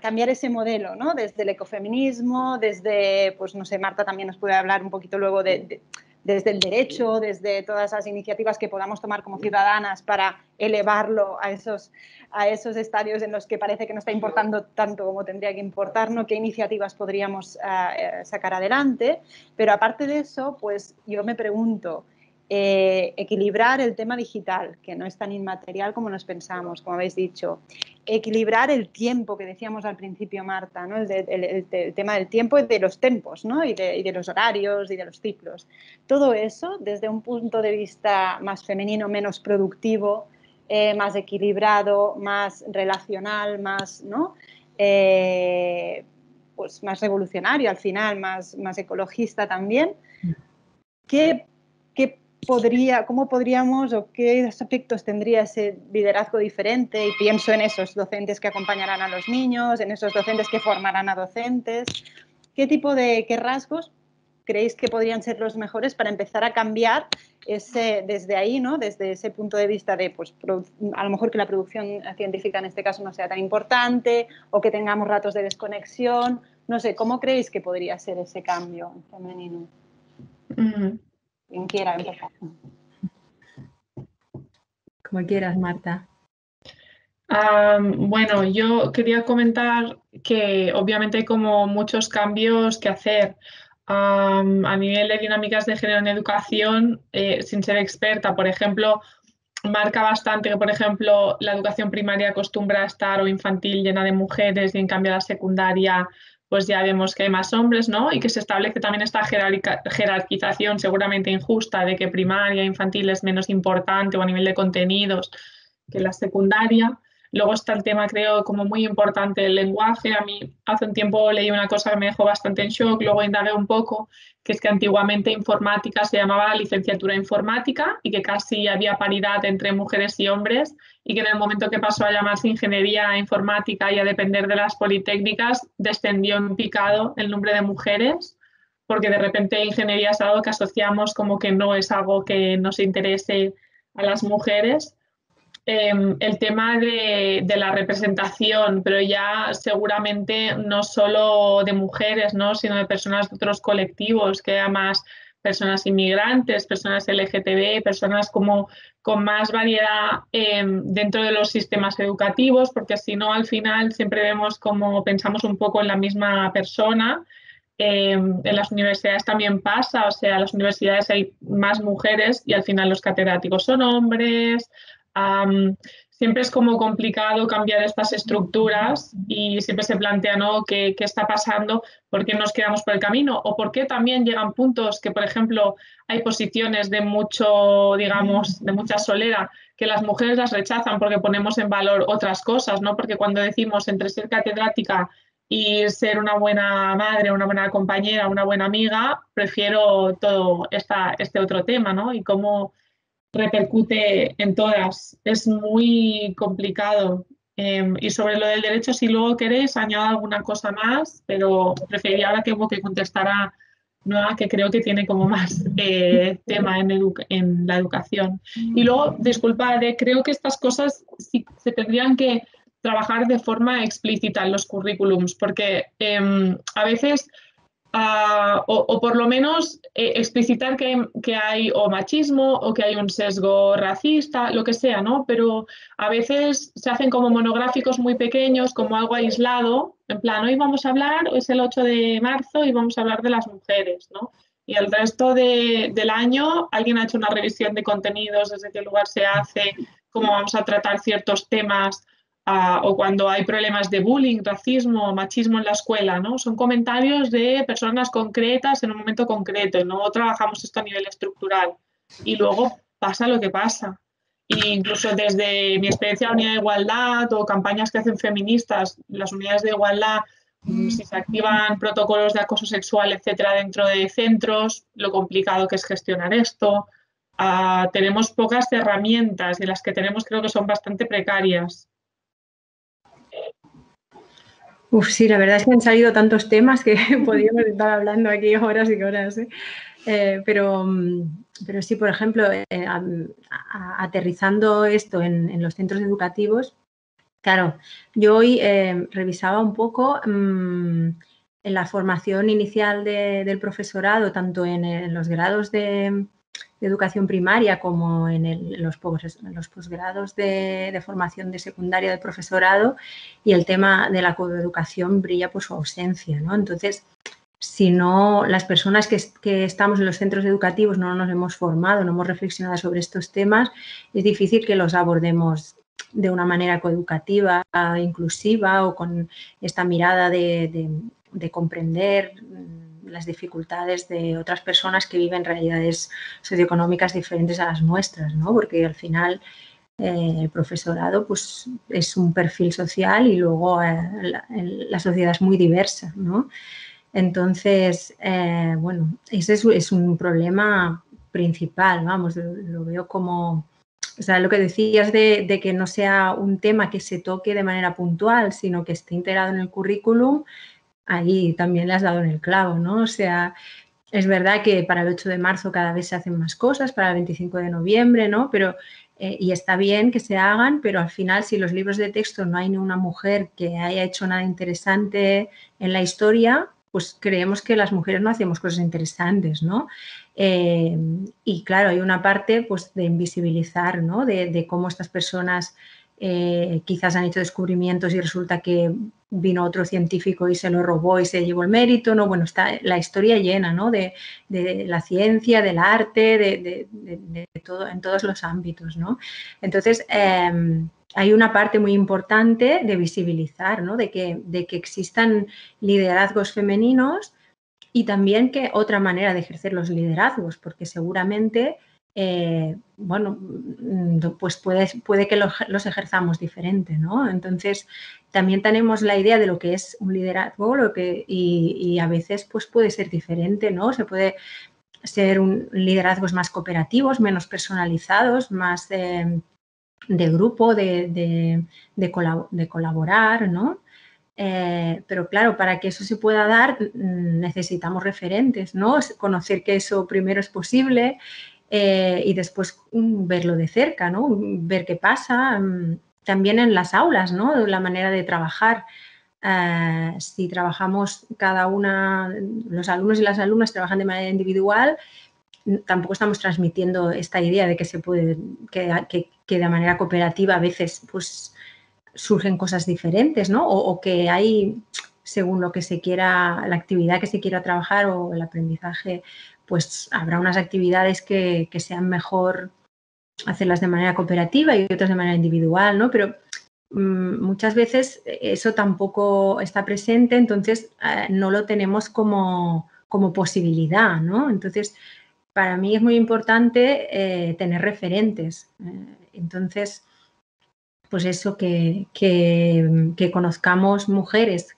cambiar ese modelo, ¿no? Desde el ecofeminismo, desde, pues no sé, Marta también nos puede hablar un poquito luego de desde el derecho, desde todas esas iniciativas que podamos tomar como ciudadanas para elevarlo a esos, a esos estadios en los que parece que no está importando tanto como tendría que importarnos, qué iniciativas podríamos eh, eh, sacar adelante. Pero aparte de eso, pues yo me pregunto, eh, equilibrar el tema digital, que no es tan inmaterial como nos pensamos, como habéis dicho, equilibrar el tiempo que decíamos al principio, Marta, ¿no? el, tema del tiempo y de los tempos ¿no? y, de, los horarios y de los ciclos. Todo eso desde un punto de vista más femenino, menos productivo, eh, más equilibrado, más relacional, más, ¿no? Eh, pues más revolucionario al final, más, más ecologista también. ¿Qué, qué podría, cómo podríamos o qué aspectos tendría ese liderazgo diferente? Y pienso en esos docentes que acompañarán a los niños, en esos docentes que formarán a docentes. ¿Qué tipo de qué rasgos creéis que podrían ser los mejores para empezar a cambiar ese, desde ahí, ¿no? desde ese punto de vista de, pues, a lo mejor que la producción científica en este caso no sea tan importante o que tengamos ratos de desconexión? No sé, ¿cómo creéis que podría ser ese cambio femenino? Quien quiera empezar. Como quieras, Marta. bueno, yo quería comentar que obviamente hay como muchos cambios que hacer. a nivel de dinámicas de género en educación, eh, sin ser experta, por ejemplo, marca bastante que, por ejemplo, la educación primaria acostumbra a estar o infantil llena de mujeres y en cambio la secundaria pues ya vemos que hay más hombres, ¿no? Y que se establece también esta jerarquización seguramente injusta de que primaria, infantil es menos importante o a nivel de contenidos que la secundaria. Luego está el tema, creo, como muy importante, el lenguaje. A mí hace un tiempo leí una cosa que me dejó bastante en shock, luego indagué un poco, que es que antiguamente informática se llamaba licenciatura informática y que casi había paridad entre mujeres y hombres y que en el momento que pasó a llamarse ingeniería informática y a depender de las politécnicas, descendió en picado el número de mujeres porque de repente ingeniería es algo que asociamos como que no es algo que nos interese a las mujeres Em, el tema de, la representación, pero ya seguramente no solo de mujeres, ¿no? sino de personas de otros colectivos, que haya más personas inmigrantes, personas LGTB, personas como con más variedad em, dentro de los sistemas educativos, porque si no, al final siempre vemos como pensamos un poco en la misma persona. Em, en las universidades también pasa, o sea, en las universidades hay más mujeres y al final los catedráticos son hombres, siempre es como complicado cambiar estas estructuras y siempre se plantea, ¿no? ¿Qué, está pasando? ¿Por qué nos quedamos por el camino? ¿O por qué también llegan puntos que, por ejemplo, hay posiciones de mucho, digamos, de mucha solera que las mujeres las rechazan porque ponemos en valor otras cosas, ¿no? Porque cuando decimos entre ser catedrática y ser una buena madre, una buena compañera, una buena amiga, prefiero todo esta, este otro tema, ¿no? Y cómo repercute en todas. Es muy complicado. Em, y sobre lo del derecho, si luego queréis, añado alguna cosa más, pero preferiría ahora que, que contestara Noa, que creo que tiene como más eh, tema en, en, la educación. Y luego, disculpad, creo que estas cosas sí se tendrían que trabajar de forma explícita en los currículums, porque em, a veces o, por lo menos eh, explicitar que, que, hay o machismo o que hay un sesgo racista, lo que sea, ¿no? Pero a veces se hacen como monográficos muy pequeños, como algo aislado, en plan, hoy vamos a hablar, es el 8 de marzo y vamos a hablar de las mujeres, ¿no? Y el resto de, del año alguien ha hecho una revisión de contenidos, desde qué lugar se hace, cómo vamos a tratar ciertos temas o cuando hay problemas de bullying, racismo, machismo en la escuela, ¿no? Son comentarios de personas concretas en un momento concreto no trabajamos esto a nivel estructural. Y luego pasa lo que pasa. E incluso desde mi experiencia en la unidad de igualdad o campañas que hacen feministas, las unidades de igualdad, mm, si se activan protocolos de acoso sexual, etcétera, dentro de centros, lo complicado que es gestionar esto. Ah, tenemos pocas herramientas y las que tenemos creo que son bastante precarias. Uf, sí, la verdad es que han salido tantos temas que podríamos estar hablando aquí horas y horas. ¿eh? Eh, pero, pero sí, por ejemplo, eh, aterrizando esto en, los centros educativos, claro, yo hoy revisaba un poco mm, en la formación inicial del profesorado, tanto en los grados de, de educación primaria como en, los, posgrados de, formación de secundaria de profesorado y el tema de la coeducación brilla por su ausencia. ¿no? Entonces, si no, las personas que, que, estamos en los centros educativos no nos hemos formado, no hemos reflexionado sobre estos temas, es difícil que los abordemos de una manera coeducativa, inclusiva o con esta mirada de, comprender mm, las dificultades de otras personas que viven realidades socioeconómicas diferentes a las nuestras, ¿no? Porque al final eh, el profesorado pues, es un perfil social y luego eh, la, sociedad es muy diversa, ¿no? Entonces, eh, bueno, ese es, un problema principal, vamos, lo veo como o sea, lo que decías de, que no sea un tema que se toque de manera puntual, sino que esté integrado en el currículum, ahí también le has dado en el clavo, ¿no? O sea, es verdad que para el 8 de marzo cada vez se hacen más cosas, para el 25 de noviembre, ¿no? Pero, eh, y está bien que se hagan, pero al final, si los libros de texto no hay ni una mujer que haya hecho nada interesante en la historia, pues creemos que las mujeres no hacemos cosas interesantes, ¿no? Eh, y claro, hay una parte pues, de invisibilizar, ¿no? De, cómo estas personas eh, quizás han hecho descubrimientos y resulta que vino otro científico y se lo robó y se llevó el mérito, ¿no? Bueno, está la historia llena, ¿no? De, la ciencia, del arte, de, todo, en todos los ámbitos, ¿no? Entonces, em, hay una parte muy importante de visibilizar, ¿no? de, que, de que existan liderazgos femeninos y también que otra manera de ejercer los liderazgos, porque seguramente, eh, bueno, mm, pues puede, que los, ejerzamos diferente, ¿no? Entonces, también tenemos la idea de lo que es un liderazgo lo que, y, a veces pues puede ser diferente, ¿no? Se puede ser un liderazgos más cooperativos, menos personalizados, más... Eh, de grupo, de, de, colaborar, ¿no? Eh, pero claro, para que eso se pueda dar mm, necesitamos referentes, ¿no? Conocer que eso primero es posible eh, y después mm, verlo de cerca, ¿no? Ver qué pasa. Mm, también en las aulas, ¿no? La manera de trabajar. Eh, si trabajamos cada una, los alumnos y las alumnas trabajan de manera individual, tampoco estamos transmitiendo esta idea de que se puede, que, de manera cooperativa a veces pues surgen cosas diferentes, ¿no? O, que hay, según lo que se quiera, la actividad que se quiera trabajar o el aprendizaje, pues habrá unas actividades que, sean mejor hacerlas de manera cooperativa y otras de manera individual, ¿no? Pero mm, muchas veces eso tampoco está presente, entonces eh, no lo tenemos como, como posibilidad, ¿no? Entonces, para mí es muy importante eh, tener referentes. Eh, entonces, pues eso, que, conozcamos mujeres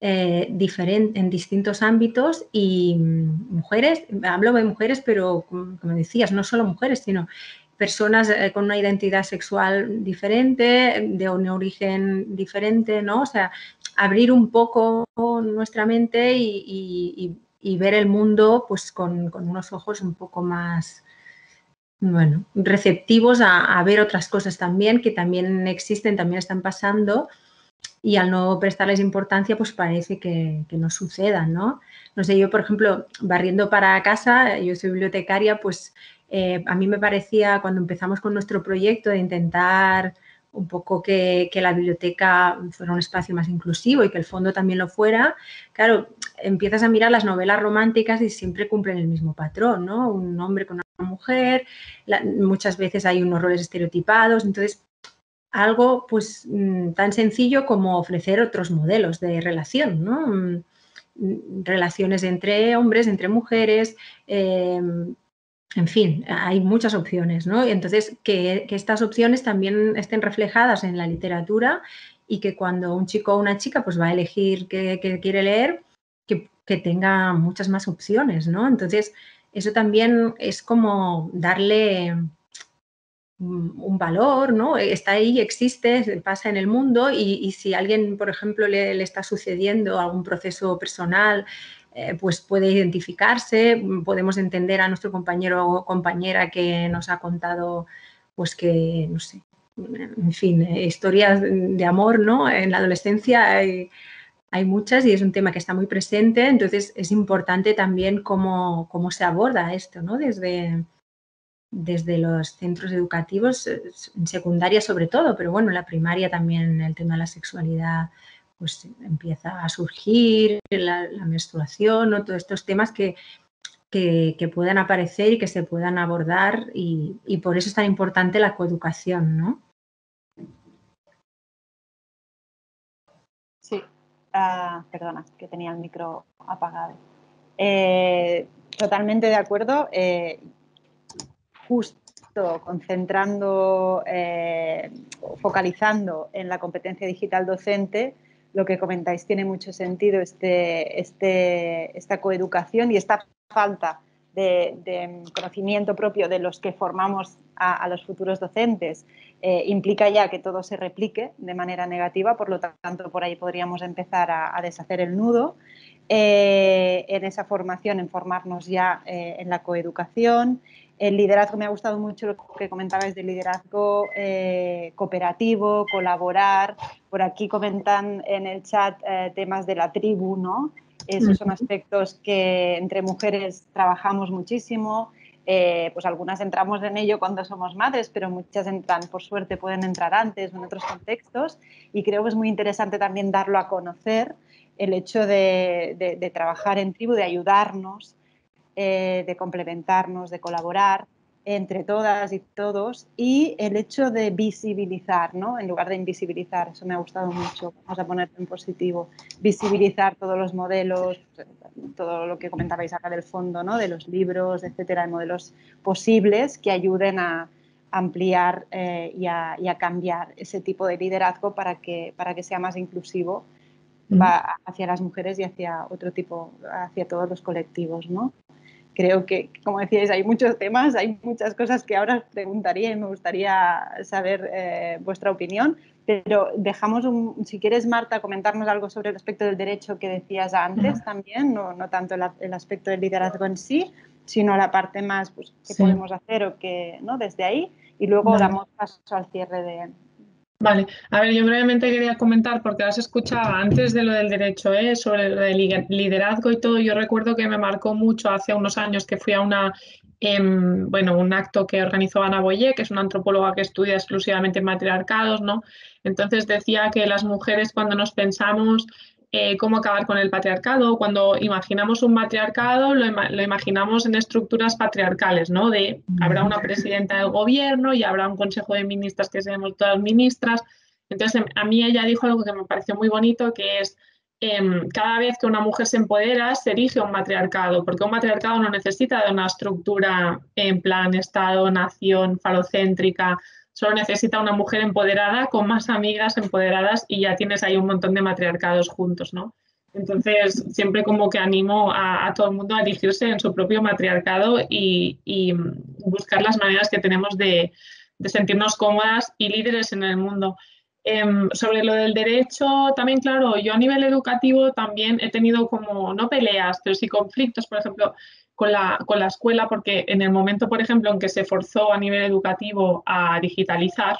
eh, en distintos ámbitos y mujeres, hablo de mujeres, pero como, decías, no solo mujeres, sino personas con una identidad sexual diferente, de un origen diferente, ¿no? O sea, abrir un poco nuestra mente y y ver el mundo pues con, unos ojos un poco más, bueno, receptivos a, ver otras cosas también que también existen, también están pasando y al no prestarles importancia pues parece que, no sucedan, ¿no? No sé, yo por ejemplo, barriendo para casa, yo soy bibliotecaria, pues eh, a mí me parecía cuando empezamos con nuestro proyecto de intentar un poco que, la biblioteca fuera un espacio más inclusivo y que el fondo también lo fuera, claro, empiezas a mirar las novelas románticas y siempre cumplen el mismo patrón, ¿no? Un hombre con una mujer, muchas veces hay unos roles estereotipados, entonces algo pues mm, tan sencillo como ofrecer otros modelos de relación, ¿no? Mm, relaciones entre hombres, entre mujeres, eh, en fin, hay muchas opciones, ¿no? Entonces, que, estas opciones también estén reflejadas en la literatura y que cuando un chico o una chica pues va a elegir qué, quiere leer, que, tenga muchas más opciones, ¿no? Entonces, eso también es como darle un valor, ¿no? Está ahí, existe, pasa en el mundo y, si alguien, por ejemplo, le, le, está sucediendo algún proceso personal eh, pues puede identificarse, podemos entender a nuestro compañero o compañera que nos ha contado, pues que, no sé, en fin, historias de amor, ¿no? En la adolescencia hay, muchas y es un tema que está muy presente, entonces es importante también cómo, se aborda esto, ¿no? Desde, desde los centros educativos, eh, en secundaria sobre todo, pero bueno, en la primaria también el tema de la sexualidad pues empieza a surgir, la, menstruación, ¿no? todos estos temas que, que, puedan aparecer y que se puedan abordar y, por eso es tan importante la coeducación, ¿no? Sí, ah, perdona, que tenía el micro apagado. Eh, totalmente de acuerdo. Eh, justo concentrando, eh, focalizando en la competencia digital docente, lo que comentáis tiene mucho sentido, este, este, esta coeducación y esta falta de, conocimiento propio de los que formamos a, los futuros docentes eh, implica ya que todo se replique de manera negativa, por lo tanto por ahí podríamos empezar a, deshacer el nudo eh, en esa formación, en formarnos ya eh, en la coeducación. El liderazgo, me ha gustado mucho lo que comentabais del liderazgo cooperativo, colaborar. Por aquí comentan en el chat temas de la tribu, ¿no? Esos son aspectos que entre mujeres trabajamos muchísimo. Eh, pues algunas entramos en ello cuando somos madres, pero muchas entran, por suerte, pueden entrar antes o en otros contextos. Y creo que es muy interesante también darlo a conocer, el hecho de, trabajar en tribu, de ayudarnos, eh, de complementarnos, de colaborar entre todas y todos y el hecho de visibilizar, ¿no? En lugar de invisibilizar, eso me ha gustado mucho, vamos a poner en positivo, visibilizar todos los modelos, todo lo que comentabais acá del fondo, ¿no? De los libros, etcétera, de modelos posibles que ayuden a ampliar eh, y, a, cambiar ese tipo de liderazgo para que, para que sea más inclusivo hacia las mujeres y hacia otro tipo, hacia todos los colectivos, ¿no? Creo que, como decíais, hay muchos temas, hay muchas cosas que ahora os preguntaría y me gustaría saber eh, vuestra opinión, pero dejamos, un, si quieres, Marta, comentarnos algo sobre el aspecto del derecho que decías antes también, no, no tanto el, aspecto del liderazgo en sí, sino la parte más pues, que podemos hacer o que, ¿no? Desde ahí, y luego damos paso al cierre de, Vale, a ver, yo brevemente quería comentar, porque has escuchado antes de lo del derecho, ¿eh? sobre el liderazgo y todo, yo recuerdo que me marcó mucho hace unos años que fui a una, em, bueno, un acto que organizó Ana Boyer, que es una antropóloga que estudia exclusivamente matriarcados, ¿no? Entonces decía que las mujeres cuando nos pensamos eh, cómo acabar con el patriarcado. Cuando imaginamos un matriarcado, lo, imaginamos en estructuras patriarcales, ¿no? De habrá una presidenta del gobierno y habrá un consejo de ministras que seamos todas ministras. Entonces, a mí ella dijo algo que me pareció muy bonito, que es em, cada vez que una mujer se empodera, se erige un matriarcado, porque un matriarcado no necesita de una estructura en plan Estado, nación, falocéntrica, Solo necesita una mujer empoderada con más amigas empoderadas y ya tienes ahí un montón de matriarcados juntos, ¿no? Entonces, siempre como que animo a, todo el mundo a elegirse en su propio matriarcado y, buscar las maneras que tenemos de, sentirnos cómodas y líderes en el mundo. Em, sobre lo del derecho, también, claro, yo a nivel educativo también he tenido como, no peleas, pero sí conflictos, por ejemplo, con la, con la escuela, porque en el momento, por ejemplo, en que se forzó a nivel educativo a digitalizar,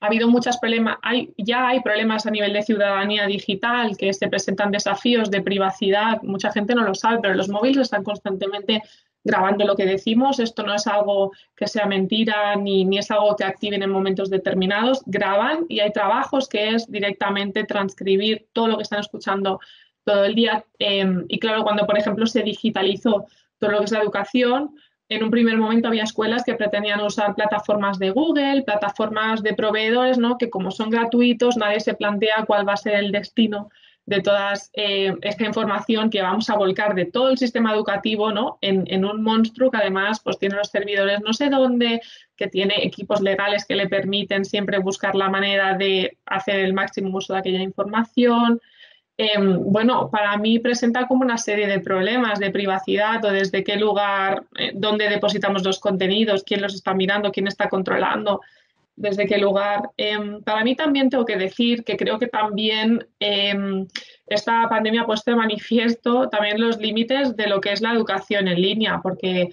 ha habido muchos problemas, hay, ya hay problemas a nivel de ciudadanía digital, que se presentan desafíos de privacidad, mucha gente no lo sabe, pero los móviles están constantemente grabando lo que decimos, esto no es algo que sea mentira ni, ni es algo que activen en momentos determinados, graban y hay trabajos que es directamente transcribir todo lo que están escuchando todo el día. Em, y claro, cuando por ejemplo se digitalizó todo lo que es la educación, en un primer momento había escuelas que pretendían usar plataformas de Google, plataformas de proveedores, ¿no? que como son gratuitos, nadie se plantea cuál va a ser el destino de toda eh, esta información que vamos a volcar de todo el sistema educativo ¿no? en, en, un monstruo que además pues, tiene los servidores no sé dónde, que tiene equipos legales que le permiten siempre buscar la manera de hacer el máximo uso de aquella información, Em, bueno, para mí presenta como una serie de problemas de privacidad o desde qué lugar, eh, dónde depositamos los contenidos, quién los está mirando, quién está controlando, desde qué lugar. Em, para mí también tengo que decir que creo que también em, esta pandemia ha puesto de manifiesto también los límites de lo que es la educación en línea, porque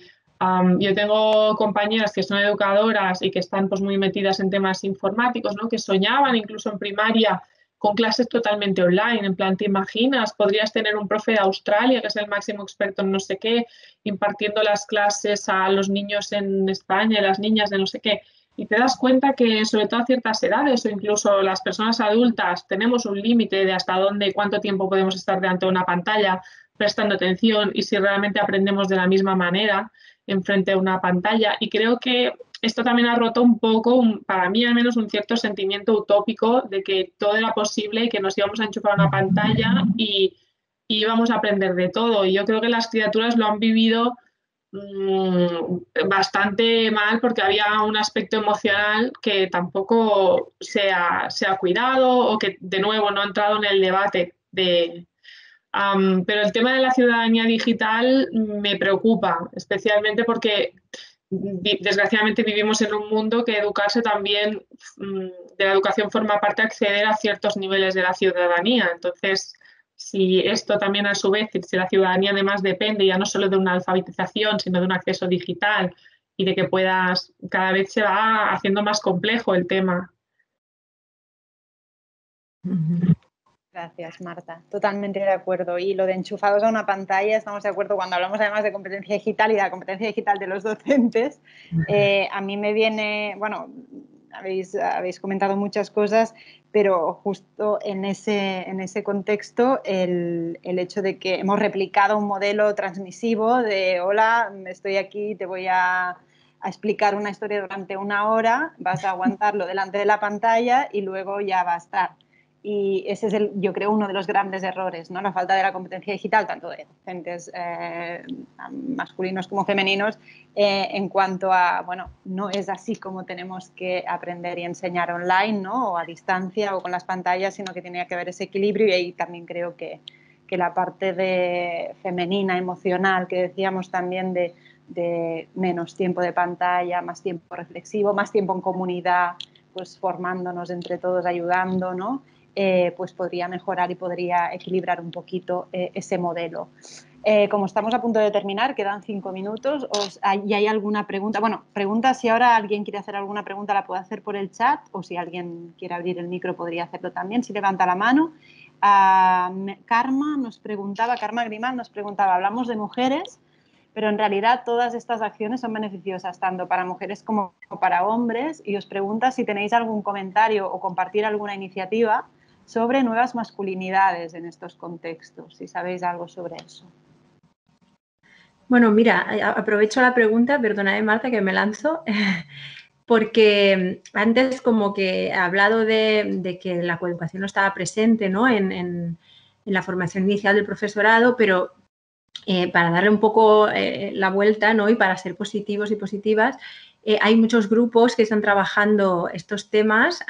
yo tengo compañeras que son educadoras y que están pues, muy metidas en temas informáticos, ¿no? que soñaban incluso en primaria con clases totalmente online. En plan, ¿te imaginas? Podrías tener un profe de Australia, que es el máximo experto en no sé qué, impartiendo las clases a los niños en España y las niñas de no sé qué. Y te das cuenta que sobre todo a ciertas edades o incluso las personas adultas tenemos un límite de hasta dónde y cuánto tiempo podemos estar delante de una pantalla prestando atención y si realmente aprendemos de la misma manera enfrente de una pantalla. Y creo que esto también ha roto un poco, para mí al menos, un cierto sentimiento utópico de que todo era posible y que nos íbamos a enchufar una pantalla y, y íbamos a aprender de todo. Y yo creo que las criaturas lo han vivido mm, bastante mal porque había un aspecto emocional que tampoco se ha, se ha, cuidado o que de nuevo no ha entrado en el debate de... pero el tema de la ciudadanía digital me preocupa, especialmente porque desgraciadamente vivimos en un mundo que educarse también, mm, de la educación forma parte de acceder a ciertos niveles de la ciudadanía. Entonces, si esto también a su vez, si la ciudadanía además depende ya no solo de una alfabetización, sino de un acceso digital y de que puedas, cada vez se va haciendo más complejo el tema. Gracias, Marta. Totalmente de acuerdo. Y lo de enchufados a una pantalla, estamos de acuerdo cuando hablamos además de competencia digital y de la competencia digital de los docentes. Eh, a mí me viene, bueno, habéis, habéis comentado muchas cosas, pero justo en ese, en ese contexto el, el, hecho de que hemos replicado un modelo transmisivo de, hola, estoy aquí, te voy a, a explicar una historia durante una hora, vas a aguantarlo delante de la pantalla y luego ya va a estar y ese es, el, yo creo, uno de los grandes errores, ¿no? la falta de la competencia digital, tanto de docentes eh, masculinos como femeninos, eh, en cuanto a, bueno, no es así como tenemos que aprender y enseñar online, ¿no? o a distancia o con las pantallas, sino que tenía que haber ese equilibrio y ahí también creo que, que la parte de femenina, emocional, que decíamos también de, de menos tiempo de pantalla, más tiempo reflexivo, más tiempo en comunidad, pues formándonos entre todos, ayudando, ¿no? Eh, pues podría mejorar y podría equilibrar un poquito eh, ese modelo. Eh, como estamos a punto de terminar, quedan cinco minutos, os, ¿y hay alguna pregunta? Bueno, pregunta si ahora alguien quiere hacer alguna pregunta la puede hacer por el chat o si alguien quiere abrir el micro podría hacerlo también, si levanta la mano. Ah, Karma nos preguntaba, Karma Grimal nos preguntaba, hablamos de mujeres, pero en realidad todas estas acciones son beneficiosas tanto para mujeres como para hombres y os pregunta si tenéis algún comentario o compartir alguna iniciativa sobre nuevas masculinidades en estos contextos, si sabéis algo sobre eso. Bueno, mira, aprovecho la pregunta, perdona Marta que me lanzo, porque antes como que he hablado de, que la coeducación no estaba presente ¿no? En, la formación inicial del profesorado, pero eh, para darle un poco eh, la vuelta ¿no? y para ser positivos y positivas, eh, hay muchos grupos que están trabajando estos temas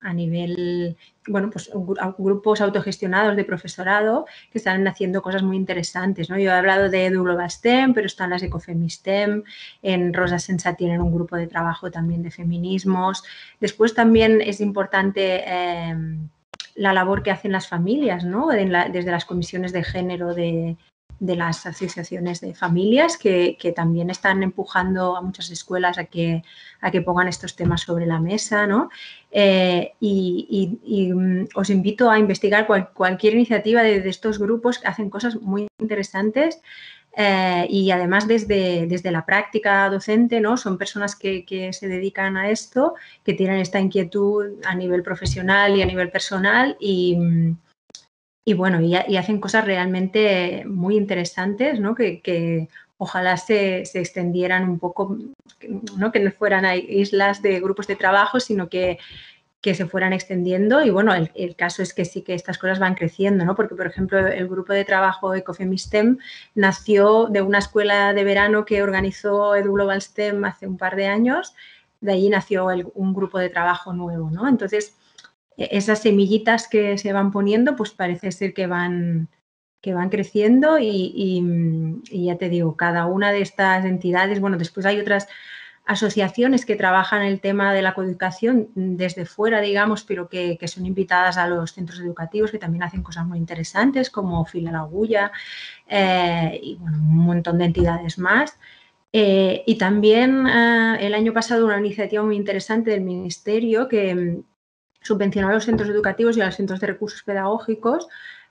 a nivel, bueno, pues grupos autogestionados de profesorado que están haciendo cosas muy interesantes, ¿no? Yo he hablado de Edu STEM, pero están las Ecofemistem, en Rosa Sensa tienen un grupo de trabajo también de feminismos. Después también es importante em, la labor que hacen las familias, ¿no? desde las comisiones de género de, de las asociaciones de familias que, también están empujando a muchas escuelas a que, a que pongan estos temas sobre la mesa. ¿no? Eh, y, mm, os invito a investigar cualquier iniciativa de, estos grupos que hacen cosas muy interesantes. Eh, y además desde, desde, la práctica docente, ¿no? Son personas que, que, se dedican a esto, que tienen esta inquietud a nivel profesional y a nivel personal y, mm, y bueno, y, hacen cosas realmente muy interesantes, ¿no? Que, ojalá se, extendieran un poco, ¿no? que no fueran islas de grupos de trabajo, sino que, se fueran extendiendo. Y bueno, el, caso es que sí que estas cosas van creciendo, ¿no? Porque, por ejemplo, el grupo de trabajo Ecofemistem nació de una escuela de verano que organizó Edu Global STEM hace un par de años. De allí nació un grupo de trabajo nuevo, ¿no? Entonces, esas semillitas que se van poniendo, pues parece ser que van, que van creciendo y, ya te digo, cada una de estas entidades, bueno, después hay otras asociaciones que trabajan el tema de la coeducación desde fuera, digamos, pero que, son invitadas a los centros educativos que también hacen cosas muy interesantes como Fila la eh, y un montón de entidades más. Eh, y también eh, el año pasado una iniciativa muy interesante del Ministerio que, subvencionar a los centros educativos y a los centros de recursos pedagógicos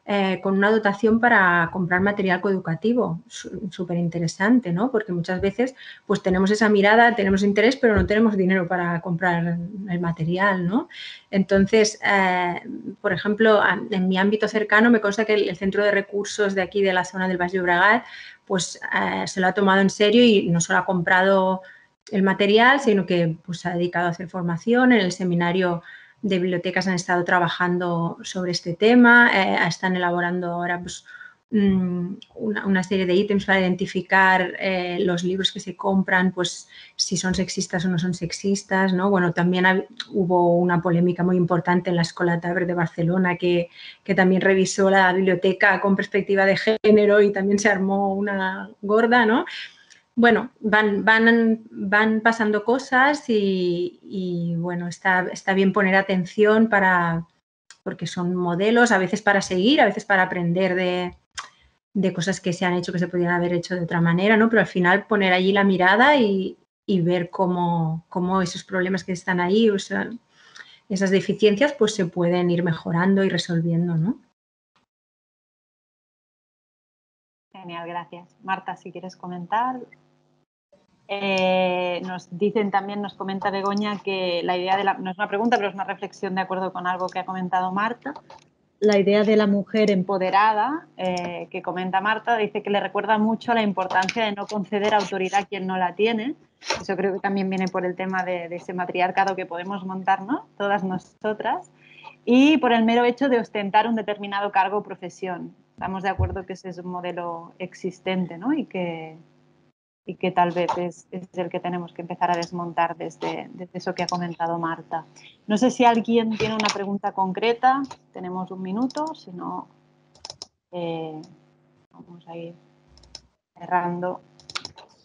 eh, con una dotación para comprar material coeducativo. Súper interesante, ¿no? Porque muchas veces pues tenemos esa mirada, tenemos interés, pero no tenemos dinero para comprar el material, ¿no? Entonces, eh, por ejemplo, en mi ámbito cercano me consta que el, centro de recursos de aquí de la zona del Valle de Obregat pues eh, se lo ha tomado en serio y no solo ha comprado el material, sino que pues, se ha dedicado a hacer formación. En el seminario de bibliotecas han estado trabajando sobre este tema, eh, están elaborando ahora pues, mm, una, serie de ítems para identificar eh, los libros que se compran, pues si son sexistas o no son sexistas, ¿no? Bueno, también hubo una polémica muy importante en la Escuela Taber de Barcelona que, que, también revisó la biblioteca con perspectiva de género y también se armó una gorda, ¿no? Bueno, van, van, van pasando cosas y, bueno, está, está, bien poner atención para, porque son modelos, a veces para seguir, a veces para aprender de, cosas que se han hecho que se podrían haber hecho de otra manera, ¿no? Pero al final poner allí la mirada y, ver cómo, esos problemas que están ahí, esas deficiencias, pues se pueden ir mejorando y resolviendo, ¿no? Genial, gracias. Marta, si quieres comentar. Eh, nos dicen también, nos comenta Begoña que la idea de la, no es una pregunta, pero es una reflexión de acuerdo con algo que ha comentado Marta. La idea de la mujer empoderada eh, que comenta Marta dice que le recuerda mucho la importancia de no conceder autoridad a quien no la tiene. Eso creo que también viene por el tema de, ese matriarcado que podemos montarnos todas nosotras y por el mero hecho de ostentar un determinado cargo o profesión. Estamos de acuerdo que ese es un modelo existente ¿no? y que, y que tal vez es, el que tenemos que empezar a desmontar desde, eso que ha comentado Marta. No sé si alguien tiene una pregunta concreta, tenemos un minuto, si no, eh, vamos a ir cerrando.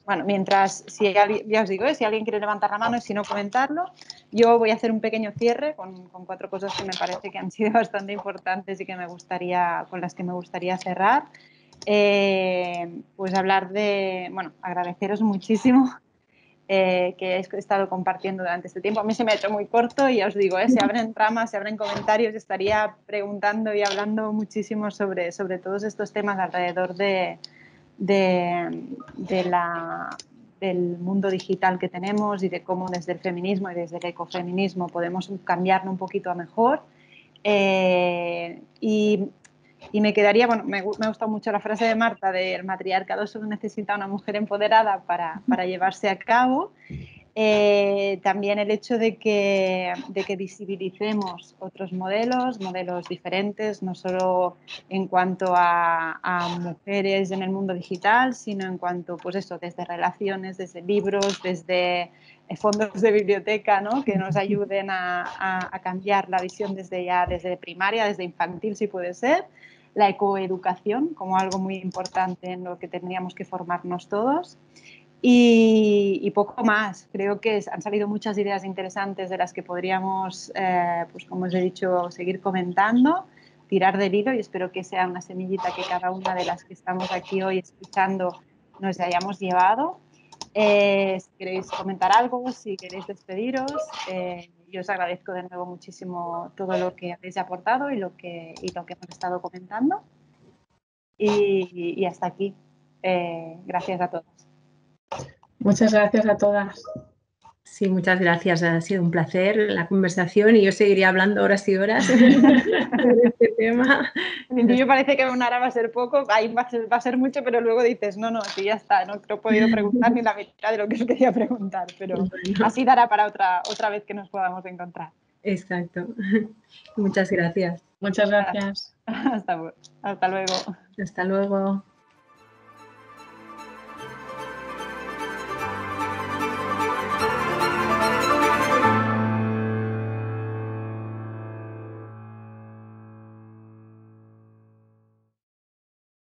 Bueno, mientras, si ya os digo, ¿eh? si alguien quiere levantar la mano y si no comentarlo, yo voy a hacer un pequeño cierre con, con, cuatro cosas que me parece que han sido bastante importantes y que me gustaría, con las que me gustaría cerrar. Eh, pues hablar de, bueno, agradeceros muchísimo eh, que he estado compartiendo durante este tiempo. A mí se me ha hecho muy corto y ya os digo, eh, se abren tramas, se abren comentarios, estaría preguntando y hablando muchísimo sobre, sobre todos estos temas alrededor de, del mundo digital que tenemos y de cómo desde el feminismo y desde el ecofeminismo podemos cambiarlo un poquito a mejor. y y me quedaría, bueno, me, me ha gustado mucho la frase de Marta de el matriarcado solo necesita una mujer empoderada para, para llevarse a cabo. Eh, también el hecho de que, de que visibilicemos otros modelos, modelos diferentes, no solo en cuanto a, a, mujeres en el mundo digital, sino en cuanto, pues eso, desde relaciones, desde libros, desde eh, fondos de biblioteca, ¿no? que nos ayuden a, a, a cambiar la visión desde ya, desde primaria, desde infantil si puede ser la ecoeducación como algo muy importante en lo que tendríamos que formarnos todos. Y, poco más. Creo que han salido muchas ideas interesantes de las que podríamos, eh, pues como os he dicho, seguir comentando, tirar del hilo y espero que sea una semillita que cada una de las que estamos aquí hoy escuchando nos hayamos llevado. Eh, si queréis comentar algo, si queréis despediros, eh, yo os agradezco de nuevo muchísimo todo lo que habéis aportado y lo que, y lo que hemos estado comentando. Y, hasta aquí. Eh, gracias a todos. Muchas gracias a todas. Sí, muchas gracias. Ha sido un placer la conversación y yo seguiría hablando horas y horas sobre este tema. me parece que una hora va a ser poco, ahí va a ser, mucho, pero luego dices, no, no, sí, ya está, no, he podido preguntar ni la mitad de lo que os quería preguntar, pero así dará para otra, otra vez que nos podamos encontrar. Exacto. Muchas gracias. Muchas gracias. Hasta, hasta luego. Hasta luego.